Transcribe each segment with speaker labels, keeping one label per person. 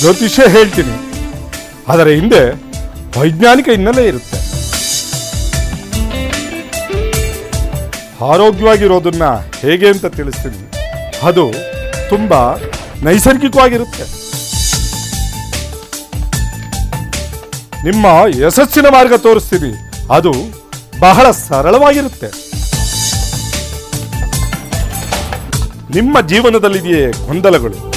Speaker 1: ಜ್ಯೋತಿಷ್ಯ ಹೇಳ್ತೀನಿ. ಅದರ ಹಿಂದೆ ವೈಜ್ಞಾನಿಕ ಹಿನ್ನೆಲೆ ಇರುತ್ತೆ. ಆರೋಗ್ಯವಾಗಿರೋದನ್ನ ಹೇಗೆ ಅಂತ ತಿಳಿಸ್ತೀನಿ. ಅದು ತುಂಬ ನೈಸರ್ಗಿಕವಾಗಿರುತ್ತೆ. ನಿಮ್ಮ ಯಶಸ್ಸಿನ ಮಾರ್ಗ ತೋರಿಸ್ತೀನಿ. ಅದು ಬಹಳ ಸರಳವಾಗಿರುತ್ತೆ. ನಿಮ್ಮ ಜೀವನದಲ್ಲಿದೆಯೇ ಗೊಂದಲಗಳು?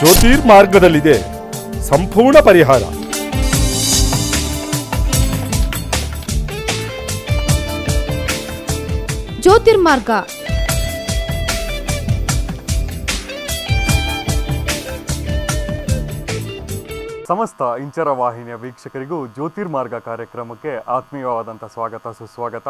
Speaker 1: ಜ್ಯೋತಿರ್ಮಾರ್ಗದಲ್ಲಿದೆ. ಸಂಪೂರ್ಣ ಪರಿಹಾರ.
Speaker 2: ಜ್ಯೋತಿರ್ಮಾರ್ಗ.
Speaker 3: ಸಮಸ್ತ ಇಂಚರ ವಾಹಿನಿಯ ವೀಕ್ಷಕರಿಗೂ ಜ್ಯೋತಿರ್ಮಾರ್ಗ ಕಾರ್ಯಕ್ರಮಕ್ಕೆ ಆತ್ಮೀಯವಾದಂಥ ಸ್ವಾಗತ ಸುಸ್ವಾಗತ.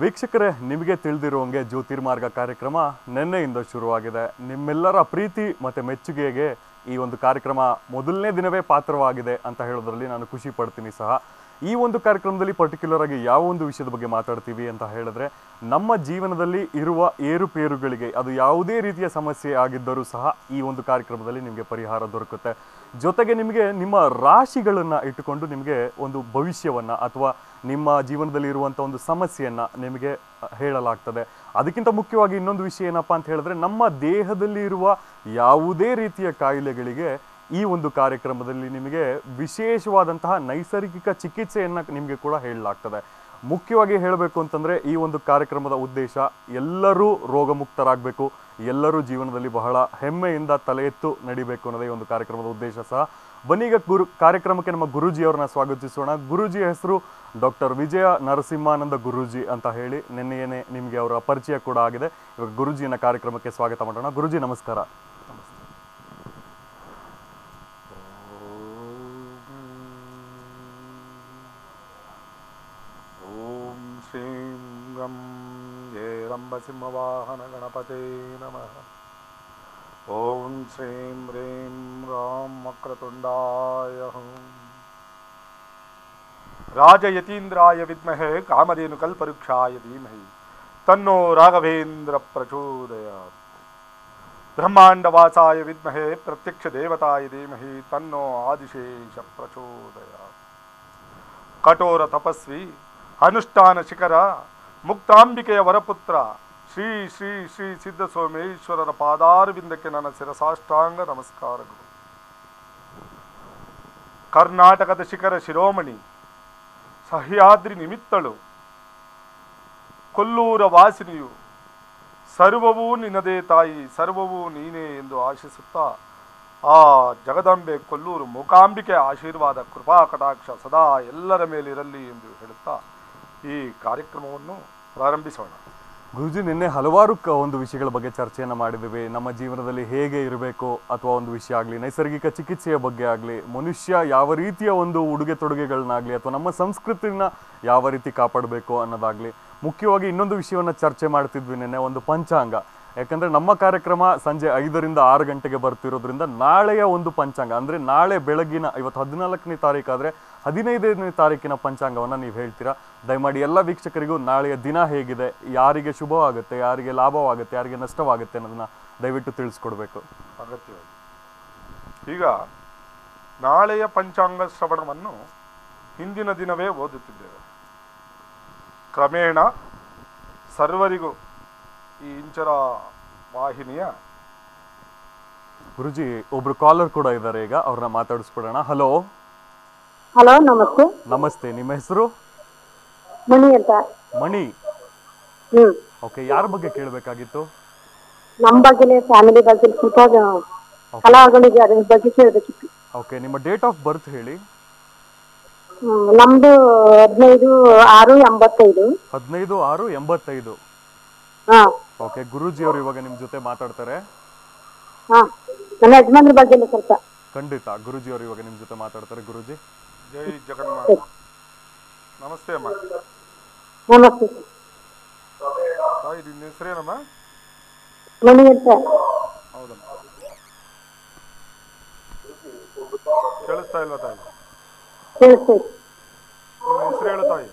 Speaker 3: ವೀಕ್ಷಕರೇ, ನಿಮಗೆ ತಿಳಿದಿರುವಂಗೆ ಜ್ಯೋತಿರ್ಮಾರ್ಗ ಕಾರ್ಯಕ್ರಮ ನಿನ್ನೆಯಿಂದ ಶುರುವಾಗಿದೆ. ನಿಮ್ಮೆಲ್ಲರ ಪ್ರೀತಿ ಮತ್ತು ಮೆಚ್ಚುಗೆಗೆ ಈ ಒಂದು ಕಾರ್ಯಕ್ರಮ ಮೊದಲನೇ ದಿನವೇ ಪಾತ್ರವಾಗಿದೆ ಅಂತ ಹೇಳೋದ್ರಲ್ಲಿ ನಾನು ಖುಷಿ ಪಡ್ತೀನಿ ಸಹ. ಈ ಒಂದು ಕಾರ್ಯಕ್ರಮದಲ್ಲಿ ಪರ್ಟಿಕ್ಯುಲರ್ ಆಗಿ ಯಾವ ಒಂದು ವಿಷಯದ ಬಗ್ಗೆ ಮಾತಾಡ್ತೀವಿ ಅಂತ ಹೇಳಿದ್ರೆ, ನಮ್ಮ ಜೀವನದಲ್ಲಿ ಇರುವ ಏರುಪೇರುಗಳಿಗೆ, ಅದು ಯಾವುದೇ ರೀತಿಯ ಸಮಸ್ಯೆ ಆಗಿದ್ದರೂ ಸಹ ಈ ಒಂದು ಕಾರ್ಯಕ್ರಮದಲ್ಲಿ ನಿಮಗೆ ಪರಿಹಾರ ದೊರಕುತ್ತೆ. ಜೊತೆಗೆ ನಿಮಗೆ ನಿಮ್ಮ ರಾಶಿಗಳನ್ನು ಇಟ್ಟುಕೊಂಡು ನಿಮಗೆ ಒಂದು ಭವಿಷ್ಯವನ್ನು ಅಥವಾ ನಿಮ್ಮ ಜೀವನದಲ್ಲಿ ಇರುವಂಥ ಒಂದು ಸಮಸ್ಯೆಯನ್ನು ನಿಮಗೆ ಹೇಳಲಾಗ್ತದೆ. ಅದಕ್ಕಿಂತ ಮುಖ್ಯವಾಗಿ ಇನ್ನೊಂದು ವಿಷಯ ಏನಪ್ಪ ಅಂತ ಹೇಳಿದ್ರೆ, ನಮ್ಮ ದೇಹದಲ್ಲಿ ಇರುವ ಯಾವುದೇ ರೀತಿಯ ಕಾಯಿಲೆಗಳಿಗೆ ಈ ಒಂದು ಕಾರ್ಯಕ್ರಮದಲ್ಲಿ ನಿಮಗೆ ವಿಶೇಷವಾದಂತಹ ನೈಸರ್ಗಿಕ ಚಿಕಿತ್ಸೆಯನ್ನು ನಿಮಗೆ ಕೂಡ ಹೇಳಲಾಗ್ತದೆ. ಮುಖ್ಯವಾಗಿ ಹೇಳಬೇಕು ಅಂತಂದರೆ ಈ ಒಂದು ಕಾರ್ಯಕ್ರಮದ ಉದ್ದೇಶ ಎಲ್ಲರೂ ರೋಗಮುಕ್ತರಾಗಬೇಕು, ಎಲ್ಲರೂ ಜೀವನದಲ್ಲಿ ಬಹಳ ಹೆಮ್ಮೆಯಿಂದ ತಲೆ ಎತ್ತು ನಡಿಬೇಕು ಅನ್ನೋದೇ ಈ ಒಂದು ಕಾರ್ಯಕ್ರಮದ ಉದ್ದೇಶ ಸಹ. ಬನ್ನೀಗ ಗುರು, ಕಾರ್ಯಕ್ರಮಕ್ಕೆ ನಮ್ಮ ಗುರೂಜಿಯವ್ರನ್ನ ಸ್ವಾಗತಿಸೋಣ. ಗುರೂಜಿಯ ಹೆಸರು ಡಾಕ್ಟರ್ ವಿಜಯ ನರಸಿಂಹಾನಂದ ಗುರೂಜಿ ಅಂತ ಹೇಳಿ ನಿನ್ನೆಯೇ ನಿಮಗೆ ಅವರ ಪರಿಚಯ ಕೂಡ ಆಗಿದೆ. ಇವಾಗ ಗುರುಜಿಯನ್ನ ಕಾರ್ಯಕ್ರಮಕ್ಕೆ ಸ್ವಾಗತ ಮಾಡೋಣ. ಗುರುಜಿ, ನಮಸ್ಕಾರ.
Speaker 4: साम्बसिंहवाहनगणपते नमः। ॐ श्रीं ह्रीं राम वक्रतुण्डाय राजयतीन्द्राय विद्महे कामधेनुकल्पवृक्षाय धीमहि। तन्नो राघवेन्द्र प्रचोदयात् ब्रह्माण्डवासाय विद्महे प्रत्यक्षदेवताय धीमहि। तन्नो आदिशेष आदिशेषप्रचोदयात्। कठोरतपस्वी, अनुष्ठानशिखर ಮುಕ್ತಾಂಬಿಕೆಯ ವರಪುತ್ರ ಶ್ರೀ ಶ್ರೀ ಶ್ರೀ ಸಿದ್ಧ ಸೋಮೇಶ್ವರರ ಪಾದಾರವಿಂದಕ್ಕೆ ನನ್ನ ಶಿರಸಾಷ್ಟಾಂಗ ನಮಸ್ಕಾರಗಳು ಕರ್ನಾಟಕದ ಶಿಖರ ಶಿರೋಮಣಿ ಸಹ್ಯಾದ್ರಿ ನಿಮಿತ್ತಳು. ಕೊಲ್ಲೂರ ವಾಸಿನಿಯು, ಸರ್ವವೂ ನಿನ್ನದೇ ತಾಯಿ, ಸರ್ವವೂ ನೀನೇ ಎಂದು ಆಶಿಸುತ್ತಾ ಆ ಜಗದಂಬೆ ಕೊಲ್ಲೂರು ಮೂಕಾಂಬಿಕೆ ಆಶೀರ್ವಾದ ಕೃಪಾ ಕಟಾಕ್ಷ ಸದಾ ಎಲ್ಲರ ಮೇಲಿರಲಿ ಎಂದು ಹೇಳುತ್ತಾ ಈ ಕಾರ್ಯಕ್ರಮವನ್ನು ಪ್ರಾರಂಭಿಸೋಣ.
Speaker 3: ಗುರುಜಿ, ನಿನ್ನೆ ಹಲವಾರು ಕ- ಒಂದು ವಿಷಯಗಳ ಬಗ್ಗೆ ಚರ್ಚೆಯನ್ನು ಮಾಡಿದ್ದೀವಿ. ನಮ್ಮ ಜೀವನದಲ್ಲಿ ಹೇಗೆ ಇರಬೇಕು ಅಥವಾ ಒಂದು ವಿಷಯ ಆಗಲಿ, ನೈಸರ್ಗಿಕ ಚಿಕಿತ್ಸೆಯ ಬಗ್ಗೆ ಆಗಲಿ, ಮನುಷ್ಯ ಯಾವ ರೀತಿಯ ಒಂದು ಉಡುಗೆ ತೊಡುಗೆಗಳನ್ನಾಗಲಿ ಅಥವಾ ನಮ್ಮ ಸಂಸ್ಕೃತಿನ ಯಾವ ರೀತಿ ಕಾಪಾಡಬೇಕು ಅನ್ನೋದಾಗಲಿ, ಮುಖ್ಯವಾಗಿ ಇನ್ನೊಂದು ವಿಷಯವನ್ನು ಚರ್ಚೆ ಮಾಡ್ತಿದ್ವಿ ನಿನ್ನೆ, ಒಂದು ಪಂಚಾಂಗ. ಯಾಕಂದರೆ ನಮ್ಮ ಕಾರ್ಯಕ್ರಮ ಸಂಜೆ ಐದರಿಂದ ಆರು ಗಂಟೆಗೆ ಬರ್ತಿರೋದ್ರಿಂದ ನಾಳೆಯ ಒಂದು ಪಂಚಾಂಗ. ಅಂದರೆ ನಾಳೆ ಬೆಳಗಿನ ಇವತ್ತು ಹದಿನಾಲ್ಕನೇ ತಾರೀಕಾದ್ರೆ ಹದಿನೈದನೇ ತಾರೀಕಿನ ಪಂಚಾಂಗವನ್ನು ನೀವು ಹೇಳ್ತೀರಾ? ದಯಮಾಡಿ ಎಲ್ಲ ವೀಕ್ಷಕರಿಗೂ ನಾಳೆಯ ದಿನ ಹೇಗಿದೆ? ಯಾರಿಗೆ ಶುಭವಾಗುತ್ತೆ? ಯಾರಿಗೆ ಲಾಭವಾಗುತ್ತೆ? ಯಾರಿಗೆ ನಷ್ಟವಾಗುತ್ತೆ ಅನ್ನೋದನ್ನ ದಯವಿಟ್ಟು ತಿಳಿಸ್ಕೊಡ್ಬೇಕು.
Speaker 4: ಅಗತ್ಯವಾಗಿ. ಈಗ ನಾಳೆಯ ಪಂಚಾಂಗ ಶ್ರವಣವನ್ನು ಹಿಂದಿನ ದಿನವೇ ಓದುತ್ತಿದ್ದೇವೆ. ಕ್ರಮೇಣ ಸರ್ವರಿಗೂ ಈ ಇಂಚರ ವಾಹಿನಿಯ
Speaker 3: ಗುರುಜಿ ಒಬ್ರು ಕಾಲರ್ ಕೂಡ ಇದ್ದಾರೆ ಈಗ ಅವ್ರನ್ನ ಮಾತಾಡಿಸ್ಬಿಡೋಣ. ಹಲೋ
Speaker 5: ಹಲೋ ನಮಸ್ತೆ.
Speaker 3: ನಮಸ್ತೆ ನಿಮ್ಮ ಹೆಸರು?
Speaker 5: ಮಣಿ ಅಂತ.
Speaker 3: ಮಣಿ?
Speaker 5: ಹ್ಮ್.
Speaker 3: ಓಕೆ ಯಾರ ಬಗ್ಗೆ ಕೇಳಬೇಕಾಗಿತ್ತು?
Speaker 5: ನಮ್ಮ ಬಗ್ಗೆ ಫ್ಯಾಮಿಲಿ ಬಗ್ಗೆ ಸ್ವಲ್ಪ ಕಲಾಗಳಿಗೆ ಅದ್ರ ಬಗ್ಗೆ ಕೇಳಬೇಕಿತ್ತು.
Speaker 3: ಓಕೆ ನಿಮ್ಮ ಡೇಟ್ ಆಫ್ ಬರ್ತ್ ಹೇಳಿ.
Speaker 5: ನಮ್ದು ಹದಿನೈದು ಆರು ಎಂಬತ್ತೈದು.
Speaker 3: ಹದಿನೈದು ಆರು ಎಂಬತ್ತೈದು. ಓಕೆ ಗುರುಜಿ ಅವರು ಇವಾಗ ನಿಮ್ಮ ಜೊತೆ ಮಾತಾಡ್ತಾರೆ.
Speaker 5: ನನ್ನ ಯಜಮಾನ್ರ ಬಗ್ಗೆ ಸ್ವಲ್ಪ.
Speaker 3: ಖಂಡಿತ ಗುರುಜಿ ಅವರು ಇವಾಗ ನಿಮ್ಮ ಜೊತೆ ಮಾತಾಡ್ತಾರೆ ಗುರೂಜಿ.
Speaker 4: ಜೈ ಜಗನ್ಮಾತ. ನಮಸ್ತೆ ಅಮ್ಮ.
Speaker 5: ನಮಸ್ತೆ.
Speaker 4: ತಾಯಿ ನಿನ್ನ ಹೆಸರೇನಮ್ಮ? ಹೌದಮ್ಮ. ಕೇಳಿಸ್ತಾ ಇಲ್ಲ ತಾಯಿ? ನಿಮ್ಮ ಹೆಸರು ಹೇಳು ತಾಯಿ.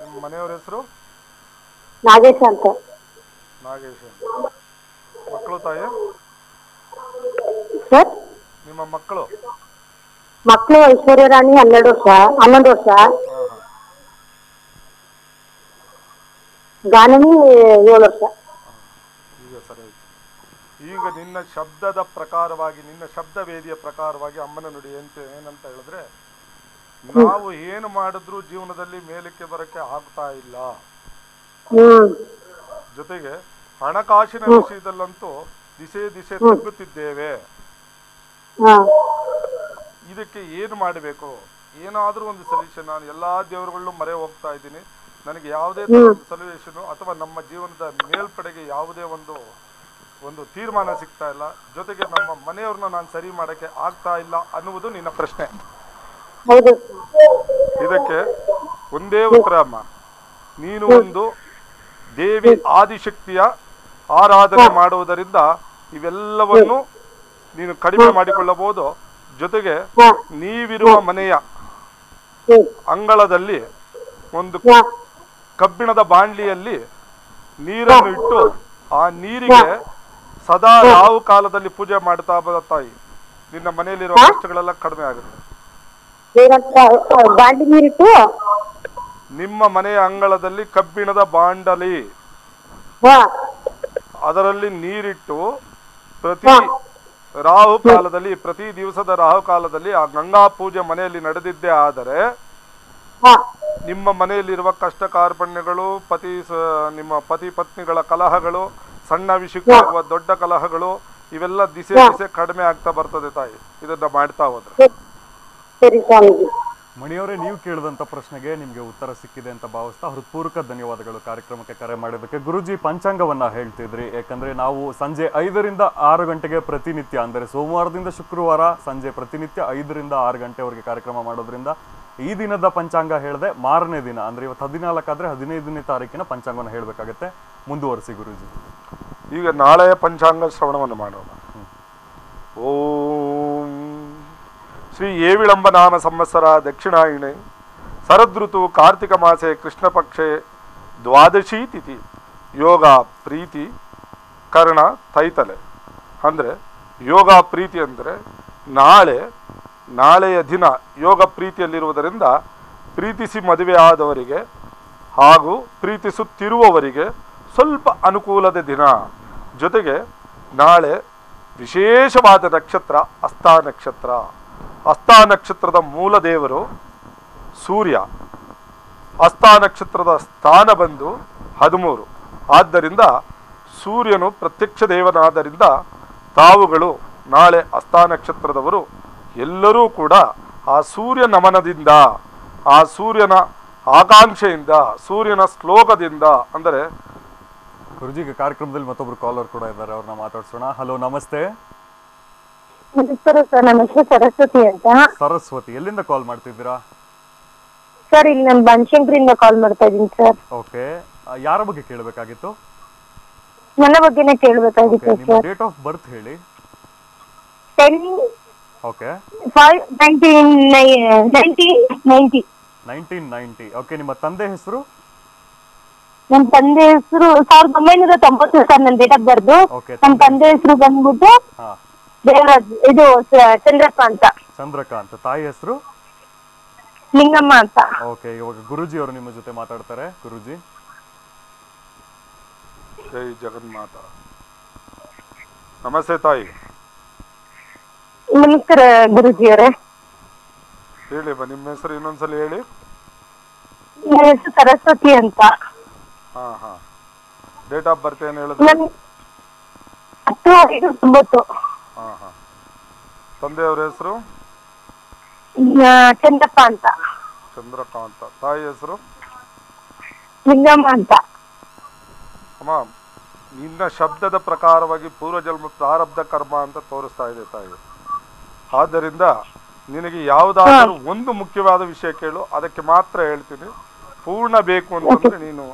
Speaker 4: ನಿಮ್ಮ ಮನೆಯವ್ರ ಹೆಸರು?
Speaker 5: ನಾಗೇಶ ಅಂತ.
Speaker 4: ನಾಗೇಶ್. ಮಕ್ಕಳು ತಾಯಿ?
Speaker 5: ಸರ್?
Speaker 4: ನಿಮ್ಮ ಮಕ್ಕಳು?
Speaker 5: ಮಕ್ಕಳು ಐಶ್ವರ್ಯ ರಾಣಿ ಹನ್ನೆರಡು ವರ್ಷ ಹನ್ನೊಂದು ವರ್ಷ. ಗಾನಿ ಏಳು ವರ್ಷ.
Speaker 4: ಈಗ ಸರಿ ಆಯ್ತು. ಈಗ ನಿನ್ನ ಶಬ್ದದ ಪ್ರಕಾರವಾಗಿ ನಿನ್ನ ಶಬ್ದ ವೇದಿಯ ಪ್ರಕಾರವಾಗಿ ಅಮ್ಮನ ನುಡಿ ಅಂತ ಏನಂತ ಹೇಳಿದ್ರೆ ನಾವು ಏನು ಮಾಡಿದ್ರು ಜೀವನದಲ್ಲಿ ಮೇಲಕ್ಕೆ ಬರಕ್ಕೆ ಆಗ್ತಾ ಇಲ್ಲ.
Speaker 5: ಹ್ಮ್.
Speaker 4: ಜೊತೆಗೆ ಹಣಕಾಸಿನ ವಿಷಯದಲ್ಲಂತೂ ದಿಸೆ ದಿಸೆ ತಗ್ಗುತ್ತಿದ್ದೇವೆ ಇದಕ್ಕೆ ಏನು ಮಾಡಬೇಕು? ಏನಾದರೂ ಒಂದು ಸೊಲ್ಯೂಷನ್ ನಾನು ಎಲ್ಲಾ ದೇವರುಗಳನ್ನು ಮರೆ ಹೋಗ್ತಾ ಇದ್ದೀನಿ. ನನಗೆ ಯಾವುದೇ ಸೊಲ್ಯೂಷನ್ ಅಥವಾ ನಮ್ಮ ಜೀವನದ ಮೇಲ್ಪಡೆಗೆ ಯಾವುದೇ ಒಂದು ಒಂದು ತೀರ್ಮಾನ ಸಿಗ್ತಾ ಇಲ್ಲ. ಜೊತೆಗೆ ನಮ್ಮ ಮನೆಯವ್ರನ್ನ ನಾನು ಸರಿ ಮಾಡಕ್ಕೆ ಆಗ್ತಾ ಇಲ್ಲ ಅನ್ನುವುದು ನಿನ್ನ ಪ್ರಶ್ನೆ. ಇದಕ್ಕೆ ಒಂದೇ ಉತ್ತರ ಅಮ್ಮ. ನೀನು ಒಂದು ದೇವಿ ಆದಿಶಕ್ತಿಯ ಆರಾಧನೆ ಮಾಡುವುದರಿಂದ ಇವೆಲ್ಲವನ್ನು ನೀನು ಕಡಿಮೆ ಮಾಡಿಕೊಳ್ಳಬಹುದು. ಜೊತೆಗೆ ನೀವಿರುವ ಮನೆಯ ಅಂಗಳದಲ್ಲಿ ಒಂದು ಕಬ್ಬಿಣದ ಬಾಂಡ್ಲಿಯಲ್ಲಿ ನೀರನ್ನು ಇಟ್ಟು ಆ ನೀರಿಗೆ ಸದಾ ಯಾವ ಕಾಲದಲ್ಲಿ ಪೂಜೆ ಮಾಡ್ತಾ ಬರೋ ತಾಯಿ. ನಿನ್ನ ಮನೆಯಲ್ಲಿರುವ ಕಷ್ಟಗಳೆಲ್ಲ ಕಡಿಮೆ ಆಗುತ್ತೆ.
Speaker 5: ಏನಂತ ಬಾಂಡಿ ನೀರಿಟ್ಟು?
Speaker 4: ನಿಮ್ಮ ಮನೆಯ ಅಂಗಳದಲ್ಲಿ ಕಬ್ಬಿಣದ ಬಾಂಡಲಿ. ಅದರಲ್ಲಿ ನೀರಿಟ್ಟು ಪ್ರತಿ ರಾಹು ಕಾಲದಲ್ಲಿ ಪ್ರತಿ ದಿವಸದ ರಾಹು ಕಾಲದಲ್ಲಿ ಆ ಗಂಗಾ ಪೂಜೆ ಮನೆಯಲ್ಲಿ ನಡೆದಿದ್ದೇ ಆದರೆ ನಿಮ್ಮ ಮನೆಯಲ್ಲಿರುವ ಕಷ್ಟ ಕಾರ್ಪಣ್ಯಗಳು ಪತಿ ನಿಮ್ಮ ಪತಿ ಪತ್ನಿಗಳ ಕಲಹಗಳು ಸಣ್ಣ ವಿಷಯಕ್ಕಾಗುವ ದೊಡ್ಡ ಕಲಹಗಳು ಇವೆಲ್ಲ ದಿಸೆ ದಿಸೆ ಕಡಿಮೆ ಆಗ್ತಾ ಬರ್ತದೆ ತಾಯಿ. ಇದನ್ನ ಮಾಡ್ತಾ ಹೋದ್ರೆ.
Speaker 3: ಮಣಿಯವರೇ ನೀವು ಕೇಳಿದಂಥ ಪ್ರಶ್ನೆಗೆ ನಿಮಗೆ ಉತ್ತರ ಸಿಕ್ಕಿದೆ ಅಂತ ಭಾವಿಸ್ತಾ ಹೃತ್ಪೂರ್ವಕ ಧನ್ಯವಾದಗಳು ಕಾರ್ಯಕ್ರಮಕ್ಕೆ ಕರೆ ಮಾಡೋದಕ್ಕೆ ಗುರುಜಿ ಪಂಚಾಂಗವನ್ನು ಹೇಳ್ತಿದ್ರಿ. ಯಾಕಂದರೆ ನಾವು ಸಂಜೆ ಐದರಿಂದ ಆರು ಗಂಟೆಗೆ ಪ್ರತಿನಿತ್ಯ ಅಂದರೆ ಸೋಮವಾರದಿಂದ ಶುಕ್ರವಾರ ಸಂಜೆ ಪ್ರತಿನಿತ್ಯ ಐದರಿಂದ ಆರು ಗಂಟೆವರೆಗೆ ಕಾರ್ಯಕ್ರಮ ಮಾಡೋದ್ರಿಂದ ಈ ದಿನದ ಪಂಚಾಂಗ ಹೇಳಿದೆ ಮಾರನೇ ದಿನ ಅಂದರೆ ಇವತ್ತು ಹದಿನಾಲ್ಕಾದರೆ ಹದಿನೈದನೇ ತಾರೀಕಿನ ಪಂಚಾಂಗವನ್ನು ಹೇಳಬೇಕಾಗತ್ತೆ. ಮುಂದುವರಿಸಿ ಗುರುಜಿ.
Speaker 4: ಈಗ ನಾಳೆಯ ಪಂಚಾಂಗ ಶ್ರವಣವನ್ನು ಮಾಡೋಣ. ಓಂ ಶ್ರೀ ಏವಿಳಂಬನಾಮ ಸಂವತ್ಸರ ದಕ್ಷಿಣಾಯಣೆ ಶರದೃತು ಕಾರ್ತಿಕ ಮಾಸೆ ಕೃಷ್ಣಪಕ್ಷೆ ದ್ವಾದಶಿ ತಿಥಿ, ಯೋಗ, ಪ್ರೀತಿ, ಕರ್ಣ, ತೈತಲೆ. ಅಂದರೆ ಯೋಗ, ಪ್ರೀತಿ ಅಂದರೆ ನಾಳೆ, ನಾಳೆಯ ದಿನ ಯೋಗ ಪ್ರೀತಿಯಲ್ಲಿರುವುದರಿಂದ ಪ್ರೀತಿಸಿ ಮದುವೆ ಆದವರಿಗೆ ಹಾಗೂ ಪ್ರೀತಿಸುತ್ತಿರುವವರಿಗೆ ಸ್ವಲ್ಪ ಅನುಕೂಲದ ದಿನ. ಜೊತೆಗೆ ನಾಳೆ ವಿಶೇಷವಾದ ನಕ್ಷತ್ರ ಅಸ್ತಾ ನಕ್ಷತ್ರ. ಹಸ್ತ ನಕ್ಷತ್ರದ ಮೂಲ ದೇವರು ಸೂರ್ಯ. ಹಸ್ತ ನಕ್ಷತ್ರದ ಸ್ಥಾನ ಬಂದು ಹದಿಮೂರು. ಆದ್ದರಿಂದ ಸೂರ್ಯನು ಪ್ರತ್ಯಕ್ಷ ದೇವನಾದ್ದರಿಂದ ತಾವುಗಳು ನಾಳೆ ಹಸ್ತ ನಕ್ಷತ್ರದವರು ಎಲ್ಲರೂ ಕೂಡ ಆ ಸೂರ್ಯ ನಮನದಿಂದ, ಆ ಸೂರ್ಯನ ಆಕಾಂಕ್ಷೆಯಿಂದ, ಸೂರ್ಯನ ಶ್ಲೋಕದಿಂದ ಅಂದರೆ
Speaker 3: ಗುರುಜಿಗೆ ಕಾರ್ಯಕ್ರಮದಲ್ಲಿ ಮತ್ತೊಬ್ಬರು ಕಾಲರ್ ಕೂಡ ಇದ್ದಾರೆ, ಅವ್ರನ್ನ ಮಾತಾಡ್ಸೋಣ. ಹಲೋ ನಮಸ್ತೆ.
Speaker 5: ನಮಸ್ಕಾರ ಸರ್ ನನ್ನ ಹೆಸರು ಸರಸ್ವತಿ ಅಂತ.
Speaker 3: ಸರಸ್ವತಿ ಎಲ್ಲಿಂದ ಕಾಲ್ ಮಾಡ್ತಿದ್ದೀರಾ?
Speaker 5: ಸರ್ ಇಲ್ಲಿ ನಾನು ಬನಶಂಕರಿಂದ ಕಾಲ್ ಮಾಡ್ತಾ ಇದ್ದೀನಿ ಸರ್.
Speaker 3: ಓಕೆ ಯಾರ ಬಗ್ಗೆ ಕೇಳಬೇಕಾಗಿತ್ತು?
Speaker 5: ನನ್ನ ಬಗ್ಗೆನೇ ಕೇಳಬೇಕಾಗಿತ್ತು
Speaker 3: ನಿಮ್ಮ
Speaker 5: ಸರ್.
Speaker 3: ಡೇಟ್ ಆಫ್ ಬರ್ತ್ ಹೇಳಿ.
Speaker 5: Ten
Speaker 3: okay
Speaker 5: five nineteen ninety ninety
Speaker 3: nineteen ninety okay ನಿಮ್ಮ ತಂದೆ ಹೆಸರು?
Speaker 5: ನಮ್ಮ ತಂದೆ ಹೆಸರು ಸಾವಿರದ ಒಂಬೈನೂರ ತೊಂಬತ್ತು ಸರ್ ನನ್ನ ಡೇಟ್ ಆಫ್ ಬರ್ದು
Speaker 3: Okay,
Speaker 5: ನಮ್ಮ ತಂದೆ ಹೆಸರು ಬಂದ್ಬಿಟ್ಟು
Speaker 3: ಹಾ.
Speaker 5: ದೇವರಾಜ್ ಇದು ಚಂದ್ರಪ್ಪ ಅಂತ.
Speaker 3: ಚಂದ್ರಕಾಂತ್ ತಾಯಿ ಹೆಸರು?
Speaker 5: ಲಿಂಗಮ್ಮ ಅಂತ.
Speaker 3: ಓಕೆ ಇವಾಗ ಗುರುಜಿ ಅವರು ನಿಮ್ಮ ಜೊತೆ ಮಾತಾಡ್ತಾರೆ. ಗುರುಜಿ.
Speaker 4: ಜೈ ಜಗನ್ಮಾತ. ನಮಸ್ತೆ ತಾಯಿ.
Speaker 5: ನಮಸ್ಕಾರ ಗುರುಜಿ ಅವರೇ.
Speaker 4: ಹೇಳಿ ಬಾ ನಿಮ್ಮ ಹೆಸರು ಇನ್ನೊಂದ್ಸಲ ಹೇಳಿ.
Speaker 5: ನನ್ನ ಹೆಸರು ಸರಸ್ವತಿ ಅಂತ.
Speaker 4: ಹಾ ಹಾ. ಡೇಟ್ ಆಫ್ ಬರ್ತ್ ಏನು ಹೇಳಿದ್ರೆ?
Speaker 5: ನನ್ ಹತ್ತು ಐದು ತೊಂಬತ್ತು.
Speaker 4: ಹಾ ಹಾ. ತಂದೆಯವರ ಹೆಸರು?
Speaker 5: ಚಂದ್ರಪ್ಪ ಅಂತ.
Speaker 4: ಚಂದ್ರಕಾಂತ ತಾಯಿ ಹೆಸರು?
Speaker 5: ಲಿಂಗಮ್ಮ ಅಂತ.
Speaker 4: ಅಮ್ಮ ನಿನ್ನ ಶಬ್ದದ ಪ್ರಕಾರವಾಗಿ ಪೂರ್ವಜನ್ಮ ಪ್ರಾರಬ್ಧ ಕರ್ಮ ಅಂತ ತೋರಿಸ್ತಾ ಇದೆ ತಾಯಿ. ಆದ್ದರಿಂದ ನಿನಗೆ ಯಾವುದಾದರೂ ಒಂದು ಮುಖ್ಯವಾದ ವಿಷಯ ಕೇಳು ಅದಕ್ಕೆ ಮಾತ್ರ ಹೇಳ್ತೀನಿ. ಪೂರ್ಣ ಬೇಕು ಅಂತಂದ್ರೆ ನೀನು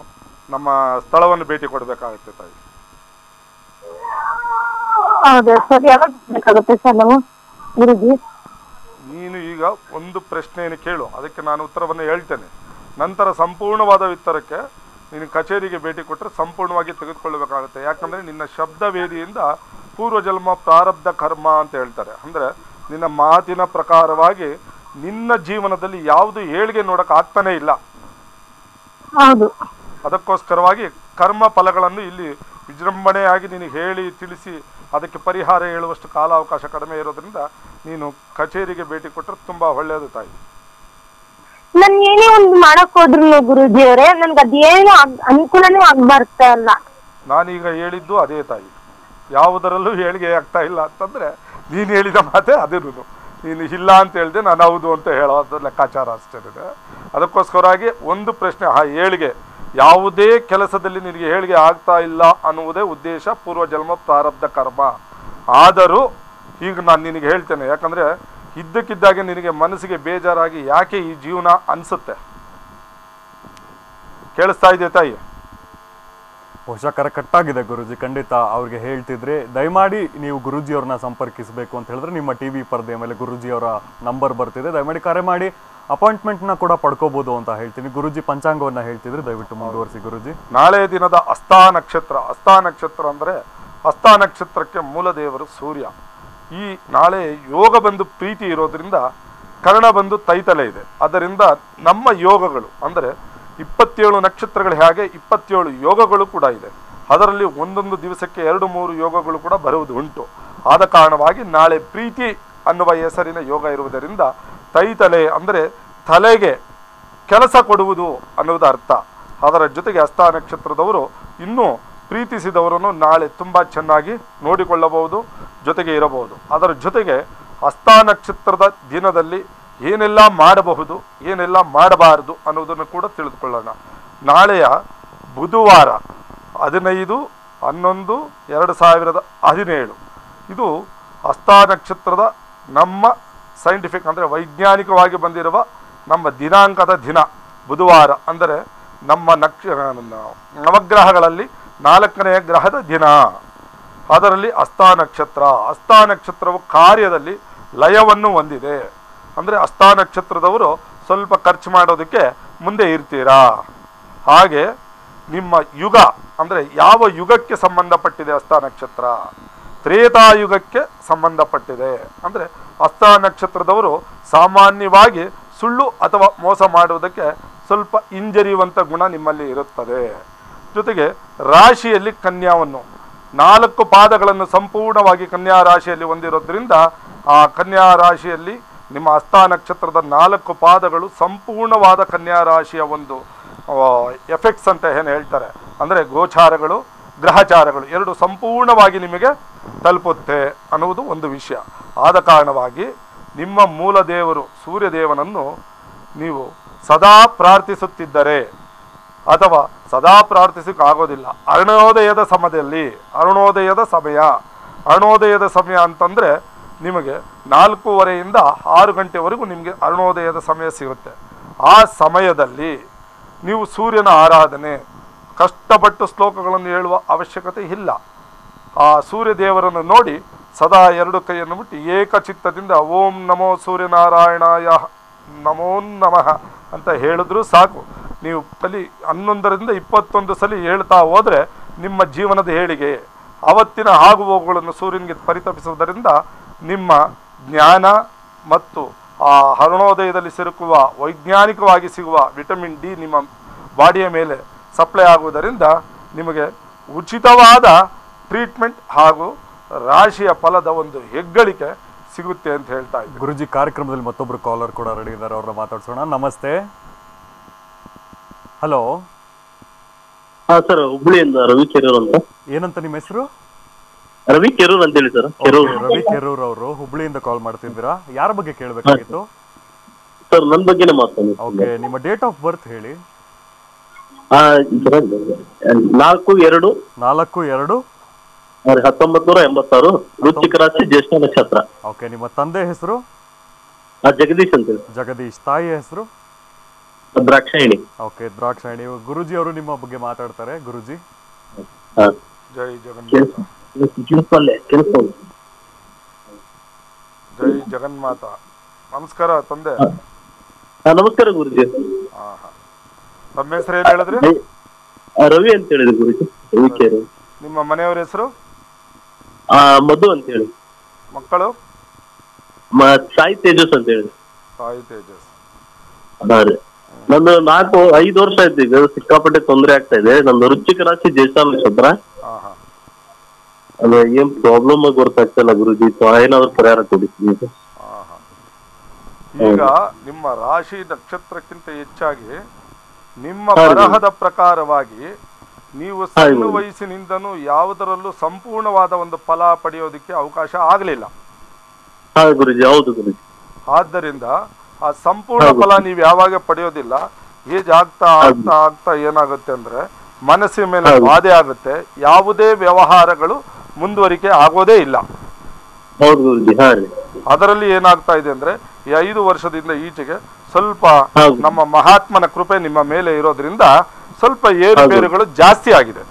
Speaker 4: ನಮ್ಮ ಸ್ಥಳವನ್ನು ಭೇಟಿ ಕೊಡಬೇಕಾಗುತ್ತೆ ತಾಯಿ.
Speaker 5: ಹೌದಾ ಸರ್ ಯಾವಾಗ ಬೇಕಾಗುತ್ತೆ ಸರ್ ನಾವು? ಗುರುಜಿ?
Speaker 4: ನೀನು ಈಗ ಒಂದು ಪ್ರಶ್ನೆಯನ್ನು ಕೇಳು ಅದಕ್ಕೆ ನಾನು ಉತ್ತರವನ್ನು ಹೇಳ್ತೇನೆ. ನಂತರ ಸಂಪೂರ್ಣವಾದ ಉತ್ತರಕ್ಕೆ ನೀನು ಕಚೇರಿಗೆ ಭೇಟಿ ಕೊಟ್ಟರೆ ಸಂಪೂರ್ಣವಾಗಿ ತೆಗೆದುಕೊಳ್ಳಬೇಕಾಗುತ್ತೆ. ಯಾಕಂದ್ರೆ ನಿನ್ನ ಶಬ್ದವೇದಿಯಿಂದ ಪೂರ್ವಜನ್ಮ ಪ್ರಾರಬ್ಧ ಕರ್ಮ ಅಂತ ಹೇಳ್ತಾರೆ. ಅಂದ್ರೆ ನಿನ್ನ ಮಾತಿನ ಪ್ರಕಾರವಾಗಿ ನಿನ್ನ ಜೀವನದಲ್ಲಿ ಯಾವುದು ಏಳಿಗೆ ನೋಡಕ್ ಆಗ್ತಾನೇ ಇಲ್ಲ. ಅದಕ್ಕೋಸ್ಕರವಾಗಿ ಕರ್ಮ ಫಲಗಳನ್ನು ಇಲ್ಲಿ ವಿಜೃಂಭಣೆಯಾಗಿ ನಿನಗೆ ಹೇಳಿ ತಿಳಿಸಿ ಅದಕ್ಕೆ ಪರಿಹಾರ ಹೇಳುವಷ್ಟು ಕಾಲಾವಕಾಶ ಕಡಿಮೆ ಇರೋದ್ರಿಂದ ನೀನು ಕಚೇರಿಗೆ ಭೇಟಿ ಕೊಟ್ಟರೆ ತುಂಬಾ ಒಳ್ಳೆಯದು ತಾಯಿ.
Speaker 5: ನನ್ ಏನೇ ಒಂದು ಮಾಡಕ್ ಹೋದ್ರು ಗುರುಜಿ ಅವರೇ ನನ್ಗೆ ಅದೇನು ಅನುಕೂಲನೂ ಆಗ್ ಬರ್ತಾ ಇಲ್ಲ
Speaker 4: ನಾನೀಗ ಹೇಳಿದ್ದು ಅದೇ ತಾಯಿ. ಯಾವುದರಲ್ಲೂ ಹೇಳಿಗೆ ಆಗ್ತಾ ಇಲ್ಲ ಅಂತಂದ್ರೆ ನೀನು ಹೇಳಿದ ಮಾತೇ ಅದಿರುದು. ನೀನು ಇಲ್ಲ ಅಂತ ಹೇಳಿದೆ ನಾನು ಹೌದು ಅಂತ ಹೇಳೋದು ಲೆಕ್ಕಾಚಾರ ಅಷ್ಟೇ ಇದೆ. ಅದಕ್ಕೋಸ್ಕರವಾಗಿ ಒಂದು ಪ್ರಶ್ನೆ ಆ ಏಳಿಗೆ ಯಾವುದೇ ಕೆಲಸದಲ್ಲಿ ನಿನಗೆ ಹೇಳಿಗೆ ಆಗ್ತಾ ಇಲ್ಲ ಅನ್ನುವುದೇ ಉದ್ದೇಶ ಪೂರ್ವ ಜನ್ಮ ಪ್ರಾರಬ್ಧ ಕರ್ಮ. ಆದರೂ ಈಗ ನಾನು ನಿನಗೆ ಹೇಳ್ತೇನೆ, ಯಾಕಂದರೆ ಇದ್ದಕ್ಕಿದ್ದಾಗೆ ನಿನಗೆ ಮನಸ್ಸಿಗೆ ಬೇಜಾರಾಗಿ ಯಾಕೆ ಈ ಜೀವನ ಅನಿಸುತ್ತೆ? ಕೇಳಿಸ್ತಾ ಇದೆ ತಾಯಿ?
Speaker 3: ಬಹುಶಃ ಕರೆಕ್ಟಾಗಿದೆ ಗುರುಜಿ, ಖಂಡಿತ ಅವ್ರಿಗೆ ಹೇಳ್ತಿದ್ರೆ, ದಯಮಾಡಿ ನೀವು ಗುರುಜಿಯವ್ರನ್ನ ಸಂಪರ್ಕಿಸಬೇಕು ಅಂತ ಹೇಳಿದ್ರೆ ನಿಮ್ಮ ಟಿ ವಿ ಪರದೆ ಮೇಲೆ ಗುರುಜಿಯವರ ನಂಬರ್ ಬರ್ತಿದೆ, ದಯಮಾಡಿ ಕರೆ ಮಾಡಿ. ಅಪಾಯಿಂಟ್ಮೆಂಟ್ನ ಕೂಡ ಪಡ್ಕೋಬಹುದು ಅಂತ ಹೇಳ್ತೀನಿ. ಗುರುಜಿ ಪಂಚಾಂಗವನ್ನ ಹೇಳ್ತಿದ್ರೆ ದಯವಿಟ್ಟು ಮುಂದುವರಿಸಿ ಗುರುಜಿ.
Speaker 4: ನಾಳೆ ದಿನದ ಅಸ್ತಾ ನಕ್ಷತ್ರ ಅಸ್ತಾ ನಕ್ಷತ್ರ ಅಂದರೆ ಹಸ್ತಾ ನಕ್ಷತ್ರಕ್ಕೆ ಮೂಲ ದೇವರು ಸೂರ್ಯ. ಈ ನಾಳೆ ಯೋಗ ಬಂದು ಪ್ರೀತಿ ಇರೋದ್ರಿಂದ ಕರ್ಣ ಬಂದು ತೈತಲೆ ಇದೆ. ಅದರಿಂದ ನಮ್ಮ ಯೋಗಗಳು ಅಂದರೆ ಇಪ್ಪತ್ತೇಳು ನಕ್ಷತ್ರಗಳು ಹೇಗೆ ಇಪ್ಪತ್ತೇಳು ಯೋಗಗಳು ಕೂಡ ಇದೆ. ಅದರಲ್ಲಿ ಒಂದೊಂದು ದಿವಸಕ್ಕೆ ಎರಡು ಮೂರು ಯೋಗಗಳು ಕೂಡ ಬರುವುದು ಉಂಟು. ಆದ ಕಾರಣವಾಗಿ ನಾಳೆ ಪ್ರೀತಿ ಅನ್ನುವ ಹೆಸರಿನ ಯೋಗ ಇರುವುದರಿಂದ ತೈತಲೆ ಅಂದರೆ ತಲೆಗೆ ಕೆಲಸ ಕೊಡುವುದು ಅನ್ನೋದು ಅರ್ಥ. ಅದರ ಜೊತೆಗೆ ಹಸ್ತ ನಕ್ಷತ್ರದವರು ಇನ್ನೂ ಪ್ರೀತಿಸಿದವರನ್ನು ನಾಳೆ ತುಂಬ ಚೆನ್ನಾಗಿ ನೋಡಿಕೊಳ್ಳಬಹುದು, ಜೊತೆಗೆ ಇರಬಹುದು. ಅದರ ಜೊತೆಗೆ ಹಸ್ತ ನಕ್ಷತ್ರದ ದಿನದಲ್ಲಿ ಏನೆಲ್ಲ ಮಾಡಬಹುದು, ಏನೆಲ್ಲ ಮಾಡಬಾರದು ಅನ್ನೋದನ್ನು ಕೂಡ ತಿಳಿದುಕೊಳ್ಳೋಣ. ನಾಳೆಯ ಬುಧವಾರ ಹದಿನೈದು, ಹನ್ನೊಂದು, ಎರಡು ಸಾವಿರದ ಹದಿನೇಳು. ಇದು ಹಸ್ತ ನಕ್ಷತ್ರದ ನಮ್ಮ ಸೈಂಟಿಫಿಕ್ ಅಂದರೆ ವೈಜ್ಞಾನಿಕವಾಗಿ ಬಂದಿರುವ ನಮ್ಮ ದಿನಾಂಕದ ದಿನ, ಬುಧವಾರ, ಅಂದರೆ ನಮ್ಮ ನಕ್ಷ, ನವಗ್ರಹಗಳಲ್ಲಿ ನಾಲ್ಕನೆಯ ಗ್ರಹದ ದಿನ. ಅದರಲ್ಲಿ ಹಸ್ತ ನಕ್ಷತ್ರ. ನಕ್ಷತ್ರವು ಕಾರ್ಯದಲ್ಲಿ ಲಯವನ್ನು ಹೊಂದಿದೆ. ಅಂದರೆ ಹಸ್ತ ನಕ್ಷತ್ರದವರು ಸ್ವಲ್ಪ ಖರ್ಚು ಮಾಡೋದಕ್ಕೆ ಮುಂದೆ ಇರ್ತೀರಾ? ಹಾಗೆ ನಿಮ್ಮ ಯುಗ, ಅಂದರೆ ಯಾವ ಯುಗಕ್ಕೆ ಸಂಬಂಧಪಟ್ಟಿದೆ ಹಸ್ತ ನಕ್ಷತ್ರ? ತ್ರೇತಾಯುಗಕ್ಕೆ ಸಂಬಂಧಪಟ್ಟಿದೆ. ಅಂದರೆ ಹಸ್ತ ನಕ್ಷತ್ರದವರು ಸಾಮಾನ್ಯವಾಗಿ ಸುಳ್ಳು ಅಥವಾ ಮೋಸ ಮಾಡುವುದಕ್ಕೆ ಸ್ವಲ್ಪ ಹಿಂಜರಿಯುವಂಥ ಗುಣ ನಿಮ್ಮಲ್ಲಿ ಇರುತ್ತದೆ. ಜೊತೆಗೆ ರಾಶಿಯಲ್ಲಿ ಕನ್ಯಾವನ್ನು, ನಾಲ್ಕು ಪಾದಗಳನ್ನು ಸಂಪೂರ್ಣವಾಗಿ ಕನ್ಯಾ ರಾಶಿಯಲ್ಲಿ ಹೊಂದಿರೋದ್ರಿಂದ ಆ ಕನ್ಯಾ ರಾಶಿಯಲ್ಲಿ ನಿಮ್ಮ ಹಸ್ತ ನಕ್ಷತ್ರದ ನಾಲ್ಕು ಪಾದಗಳು ಸಂಪೂರ್ಣವಾದ ಕನ್ಯಾ ರಾಶಿಯ ಒಂದು ಎಫೆಕ್ಟ್ಸ್ ಅಂತ ಏನು ಹೇಳ್ತಾರೆ? ಅಂದರೆ ಗೋಚಾರಗಳು ಗ್ರಹಚಾರಗಳು ಎರಡು ಸಂಪೂರ್ಣವಾಗಿ ನಿಮಗೆ ತಲುಪುತ್ತೆ ಅನ್ನುವುದು ಒಂದು ವಿಷಯ. ಆದ ಕಾರಣವಾಗಿ ನಿಮ್ಮ ಮೂಲ ದೇವರು ಸೂರ್ಯದೇವನನ್ನು ನೀವು ಸದಾ ಪ್ರಾರ್ಥಿಸುತ್ತಿದ್ದರೆ ಅಥವಾ ಸದಾ ಪ್ರಾರ್ಥಿಸಕ್ಕೆ ಆಗೋದಿಲ್ಲ ಅರುಣೋದಯದ ಸಮಯದಲ್ಲಿ, ಅರುಣೋದಯದ ಸಮಯ. ಅರುಣೋದಯದ ಸಮಯ ಅಂತಂದರೆ ನಿಮಗೆ ನಾಲ್ಕೂವರೆಯಿಂದ ಆರು ಗಂಟೆವರೆಗೂ ನಿಮಗೆ ಅರುಣೋದಯದ ಸಮಯ ಸಿಗುತ್ತೆ. ಆ ಸಮಯದಲ್ಲಿ ನೀವು ಸೂರ್ಯನ ಆರಾಧನೆ ಕಷ್ಟಪಟ್ಟು ಶ್ಲೋಕಗಳನ್ನು ಹೇಳುವ ಅವಶ್ಯಕತೆ ಇಲ್ಲ. ಆ ಸೂರ್ಯ ದೇವರನ್ನು ನೋಡಿ ಸದಾ ಎರಡು ಕೈಯನ್ನು ಮುಟ್ಟಿ ಏಕಚಿತ್ತದಿಂದ ಓಂ ನಮೋ ಸೂರ್ಯನಾರಾಯಣಾಯ ನಮೋ ನಮಃ ಅಂತ ಹೇಳಿದ್ರೂ ಸಾಕು. ನೀವು ಕಲಿ ಹನ್ನೊಂದರಿಂದ ಇಪ್ಪತ್ತೊಂದು ಸಲ ಹೇಳ್ತಾ ಹೋದರೆ ನಿಮ್ಮ ಜೀವನದ ಹೇಳಿಗೆ ಅವತ್ತಿನ ಆಗುಹೋಗುಗಳನ್ನು ಸೂರ್ಯನಿಗೆ ಪರಿತಪಿಸುವುದರಿಂದ ನಿಮ್ಮ ಜ್ಞಾನ ಮತ್ತು ಆ ಅರುಣೋದಯದಲ್ಲಿ ಸಿರುಕುವ ವೈಜ್ಞಾನಿಕವಾಗಿ ಸಿಗುವ ವಿಟಮಿನ್ ಡಿ ನಿಮ್ಮ ಬಾಡಿಯ ಮೇಲೆ ಸಪ್ಲೈ ಆಗುವುದರಿಂದ ನಿಮಗೆ ಉಚಿತವಾದ ಟ್ರೀಟ್ಮೆಂಟ್ ಹಾಗೂ ರಾಶಿಯ ಫಲದ ಒಂದು ಹೆಗ್ಗಳಿಕೆ ಸಿಗುತ್ತೆ ಅಂತ ಹೇಳ್ತಾ ಇದ್ದೀನಿ
Speaker 3: ಗುರುಜಿ ಕಾರ್ಯಕ್ರಮದಲ್ಲಿ ಮತ್ತೊಬ್ಬರು ಕಾಲರ್ ಕೂಡ ರೆಡಿ ಇದ್ದಾರೆ. ಅವ್ರನ್ನ ಮಾತಾಡ್ಸೋಣ. ನಮಸ್ತೆ. ಹಲೋ
Speaker 2: ಹಾ ಸರ್ ಹುಬ್ಳಿಯಿಂದ ರವಿ ಕೆರೂರ್ ಅಂತ.
Speaker 3: ಏನಂತ ನಿಮ್ಮ ಹೆಸರು?
Speaker 2: ರವಿ ಕೆರೂರ್ ಅಂತ ಹೇಳಿ ಸರ್ ಕೆರೂರ್.
Speaker 3: ರವಿ ಕೆರೂರ್ ಅವರು ಹುಬ್ಳಿಯಿಂದ ಕಾಲ್ ಮಾಡ್ತಿದ್ದೀರಾ? ಯಾರ ಬಗ್ಗೆ ಕೇಳಬೇಕಾಗಿತ್ತು?
Speaker 2: ಸರ್ ನನ್ನ ಬಗ್ಗೆನೇ ಮಾತಾಡಿ
Speaker 3: ಓಕೆ ನಿಮ್ಮ ಡೇಟ್ ಆಫ್ ಬರ್ತ್ ಹೇಳಿ.
Speaker 2: ನಾಲ್ಕು ಎರಡು.
Speaker 3: ನಾಲ್ಕು ಎರಡು.
Speaker 2: ಹತ್ತೊಂಬತ್ ನೂರ ಎಂಬತ್ತಾರು. ವೃಶ್ಚಿಕ ರಾಶಿ ಜ್ಯೇಷ್ಠ ನಕ್ಷತ್ರ.
Speaker 3: ಓಕೆ ನಿಮ್ಮ ತಂದೆ ಹೆಸರು?
Speaker 2: ಜಗದೀಶ್ ಅಂತ ಹೇಳಿ.
Speaker 3: ಜಗದೀಶ್. ತಾಯಿ ಹೆಸರು?
Speaker 2: ದ್ರಾಕ್ಷಾಯಿಣಿ.
Speaker 3: ಓಕೆ ದ್ರಾಕ್ಷಾಯಣಿ. ಗುರುಜಿ ಅವರು ನಿಮ್ಮ ಬಗ್ಗೆ ಮಾತಾಡ್ತಾರೆ. ಗುರುಜಿ.
Speaker 2: ಹಾ.
Speaker 4: ಜೈ ಜಗನ್ಮಾತ. ಜೈ ಜಗನ್ಮಾತ. ನಮಸ್ಕಾರ ತಂದೆ.
Speaker 2: ಹಾ ನಮಸ್ಕಾರ ಗುರುಜಿ.
Speaker 4: ಹಾ ಹಾ. ತಮ್ಮ ಹೆಸರು ಏನು ಹೇಳಿದ್ರಿ?
Speaker 2: ರವಿ. ಅಂತ ಹೇಳಿದ್ರು ಗುರುಜಿ ರವಿ. ಕೇರು
Speaker 4: ನಿಮ್ಮ ಮನೆಯವರ ಹೆಸರು?
Speaker 2: ಮಧು ಅಂತ ಹೇಳಿ.
Speaker 4: ಮಕ್ಕಳು?
Speaker 2: ಸಾಯಿ ತೇಜಸ್ ಅಂತ ಹೇಳಿ.
Speaker 4: ಸಾಯಿ ತೇಜಸ್.
Speaker 2: ರೀ. ನಂದು ನಾಲ್ಕು ಐದು ವರ್ಷ ಆಯ್ತು ಈಗ ಸಿಕ್ಕಾಪಟ್ಟೆ ತೊಂದರೆ ಆಗ್ತಾ ಇದೆ. ನಂದು ರುಚಿಕ ರಾಶಿ ಜ್ಯೇಷ್ಠ ನಕ್ಷತ್ರ. ಅದು ಏನ್ ಪ್ರಾಬ್ಲಮ್ ಆಗಿ ಇಲ್ಲ ಗುರುಜಿ ಏನಾದ್ರು ಪರಿಹಾರ ಕೊಡಿ.
Speaker 4: ಈಗ ನಿಮ್ಮ ರಾಶಿ ನಕ್ಷತ್ರಕ್ಕಿಂತ ಹೆಚ್ಚಾಗಿ ನಿಮ್ಮ
Speaker 2: ಹೌದು.
Speaker 4: ಬರಹದ ಪ್ರಕಾರವಾಗಿ ನೀವು ಸಣ್ಣ. ವಯಸ್ಸಿನಿಂದನೂ ಯಾವುದರಲ್ಲೂ ಸಂಪೂರ್ಣವಾದ ಒಂದು ಫಲ ಪಡೆಯೋದಕ್ಕೆ ಅವಕಾಶ ಆಗಲಿಲ್ಲ ಆದ್ದರಿಂದ ಆ ಸಂಪೂರ್ಣ ಫಲ ನೀವು ಯಾವಾಗ ಪಡೆಯೋದಿಲ್ಲ ಏಜ್ ಆಗ್ತಾ ಆಗ್ತಾ ಆಗ್ತಾ ಏನಾಗುತ್ತೆ ಅಂದ್ರೆ ಮನಸ್ಸಿನ ಮೇಲೆ. ಬಾಧೆ ಆಗುತ್ತೆ ಯಾವುದೇ ವ್ಯವಹಾರಗಳು ಮುಂದುವರಿಕೆ ಆಗೋದೇ ಇಲ್ಲ ಅದರಲ್ಲಿ ಏನಾಗ್ತಾ ಇದೆ ಅಂದ್ರೆ ಈ ಐದು ವರ್ಷದಿಂದ ಈಚೆಗೆ ಸ್ವಲ್ಪ ನಮ್ಮ ಮಹಾತ್ಮನ ಕೃಪೆ ನಿಮ್ಮ ಮೇಲೆ ಇರೋದ್ರಿಂದ ಸ್ವಲ್ಪ ಏರುಪೇರುಗಳು ಜಾಸ್ತಿ ಆಗಿದೆ.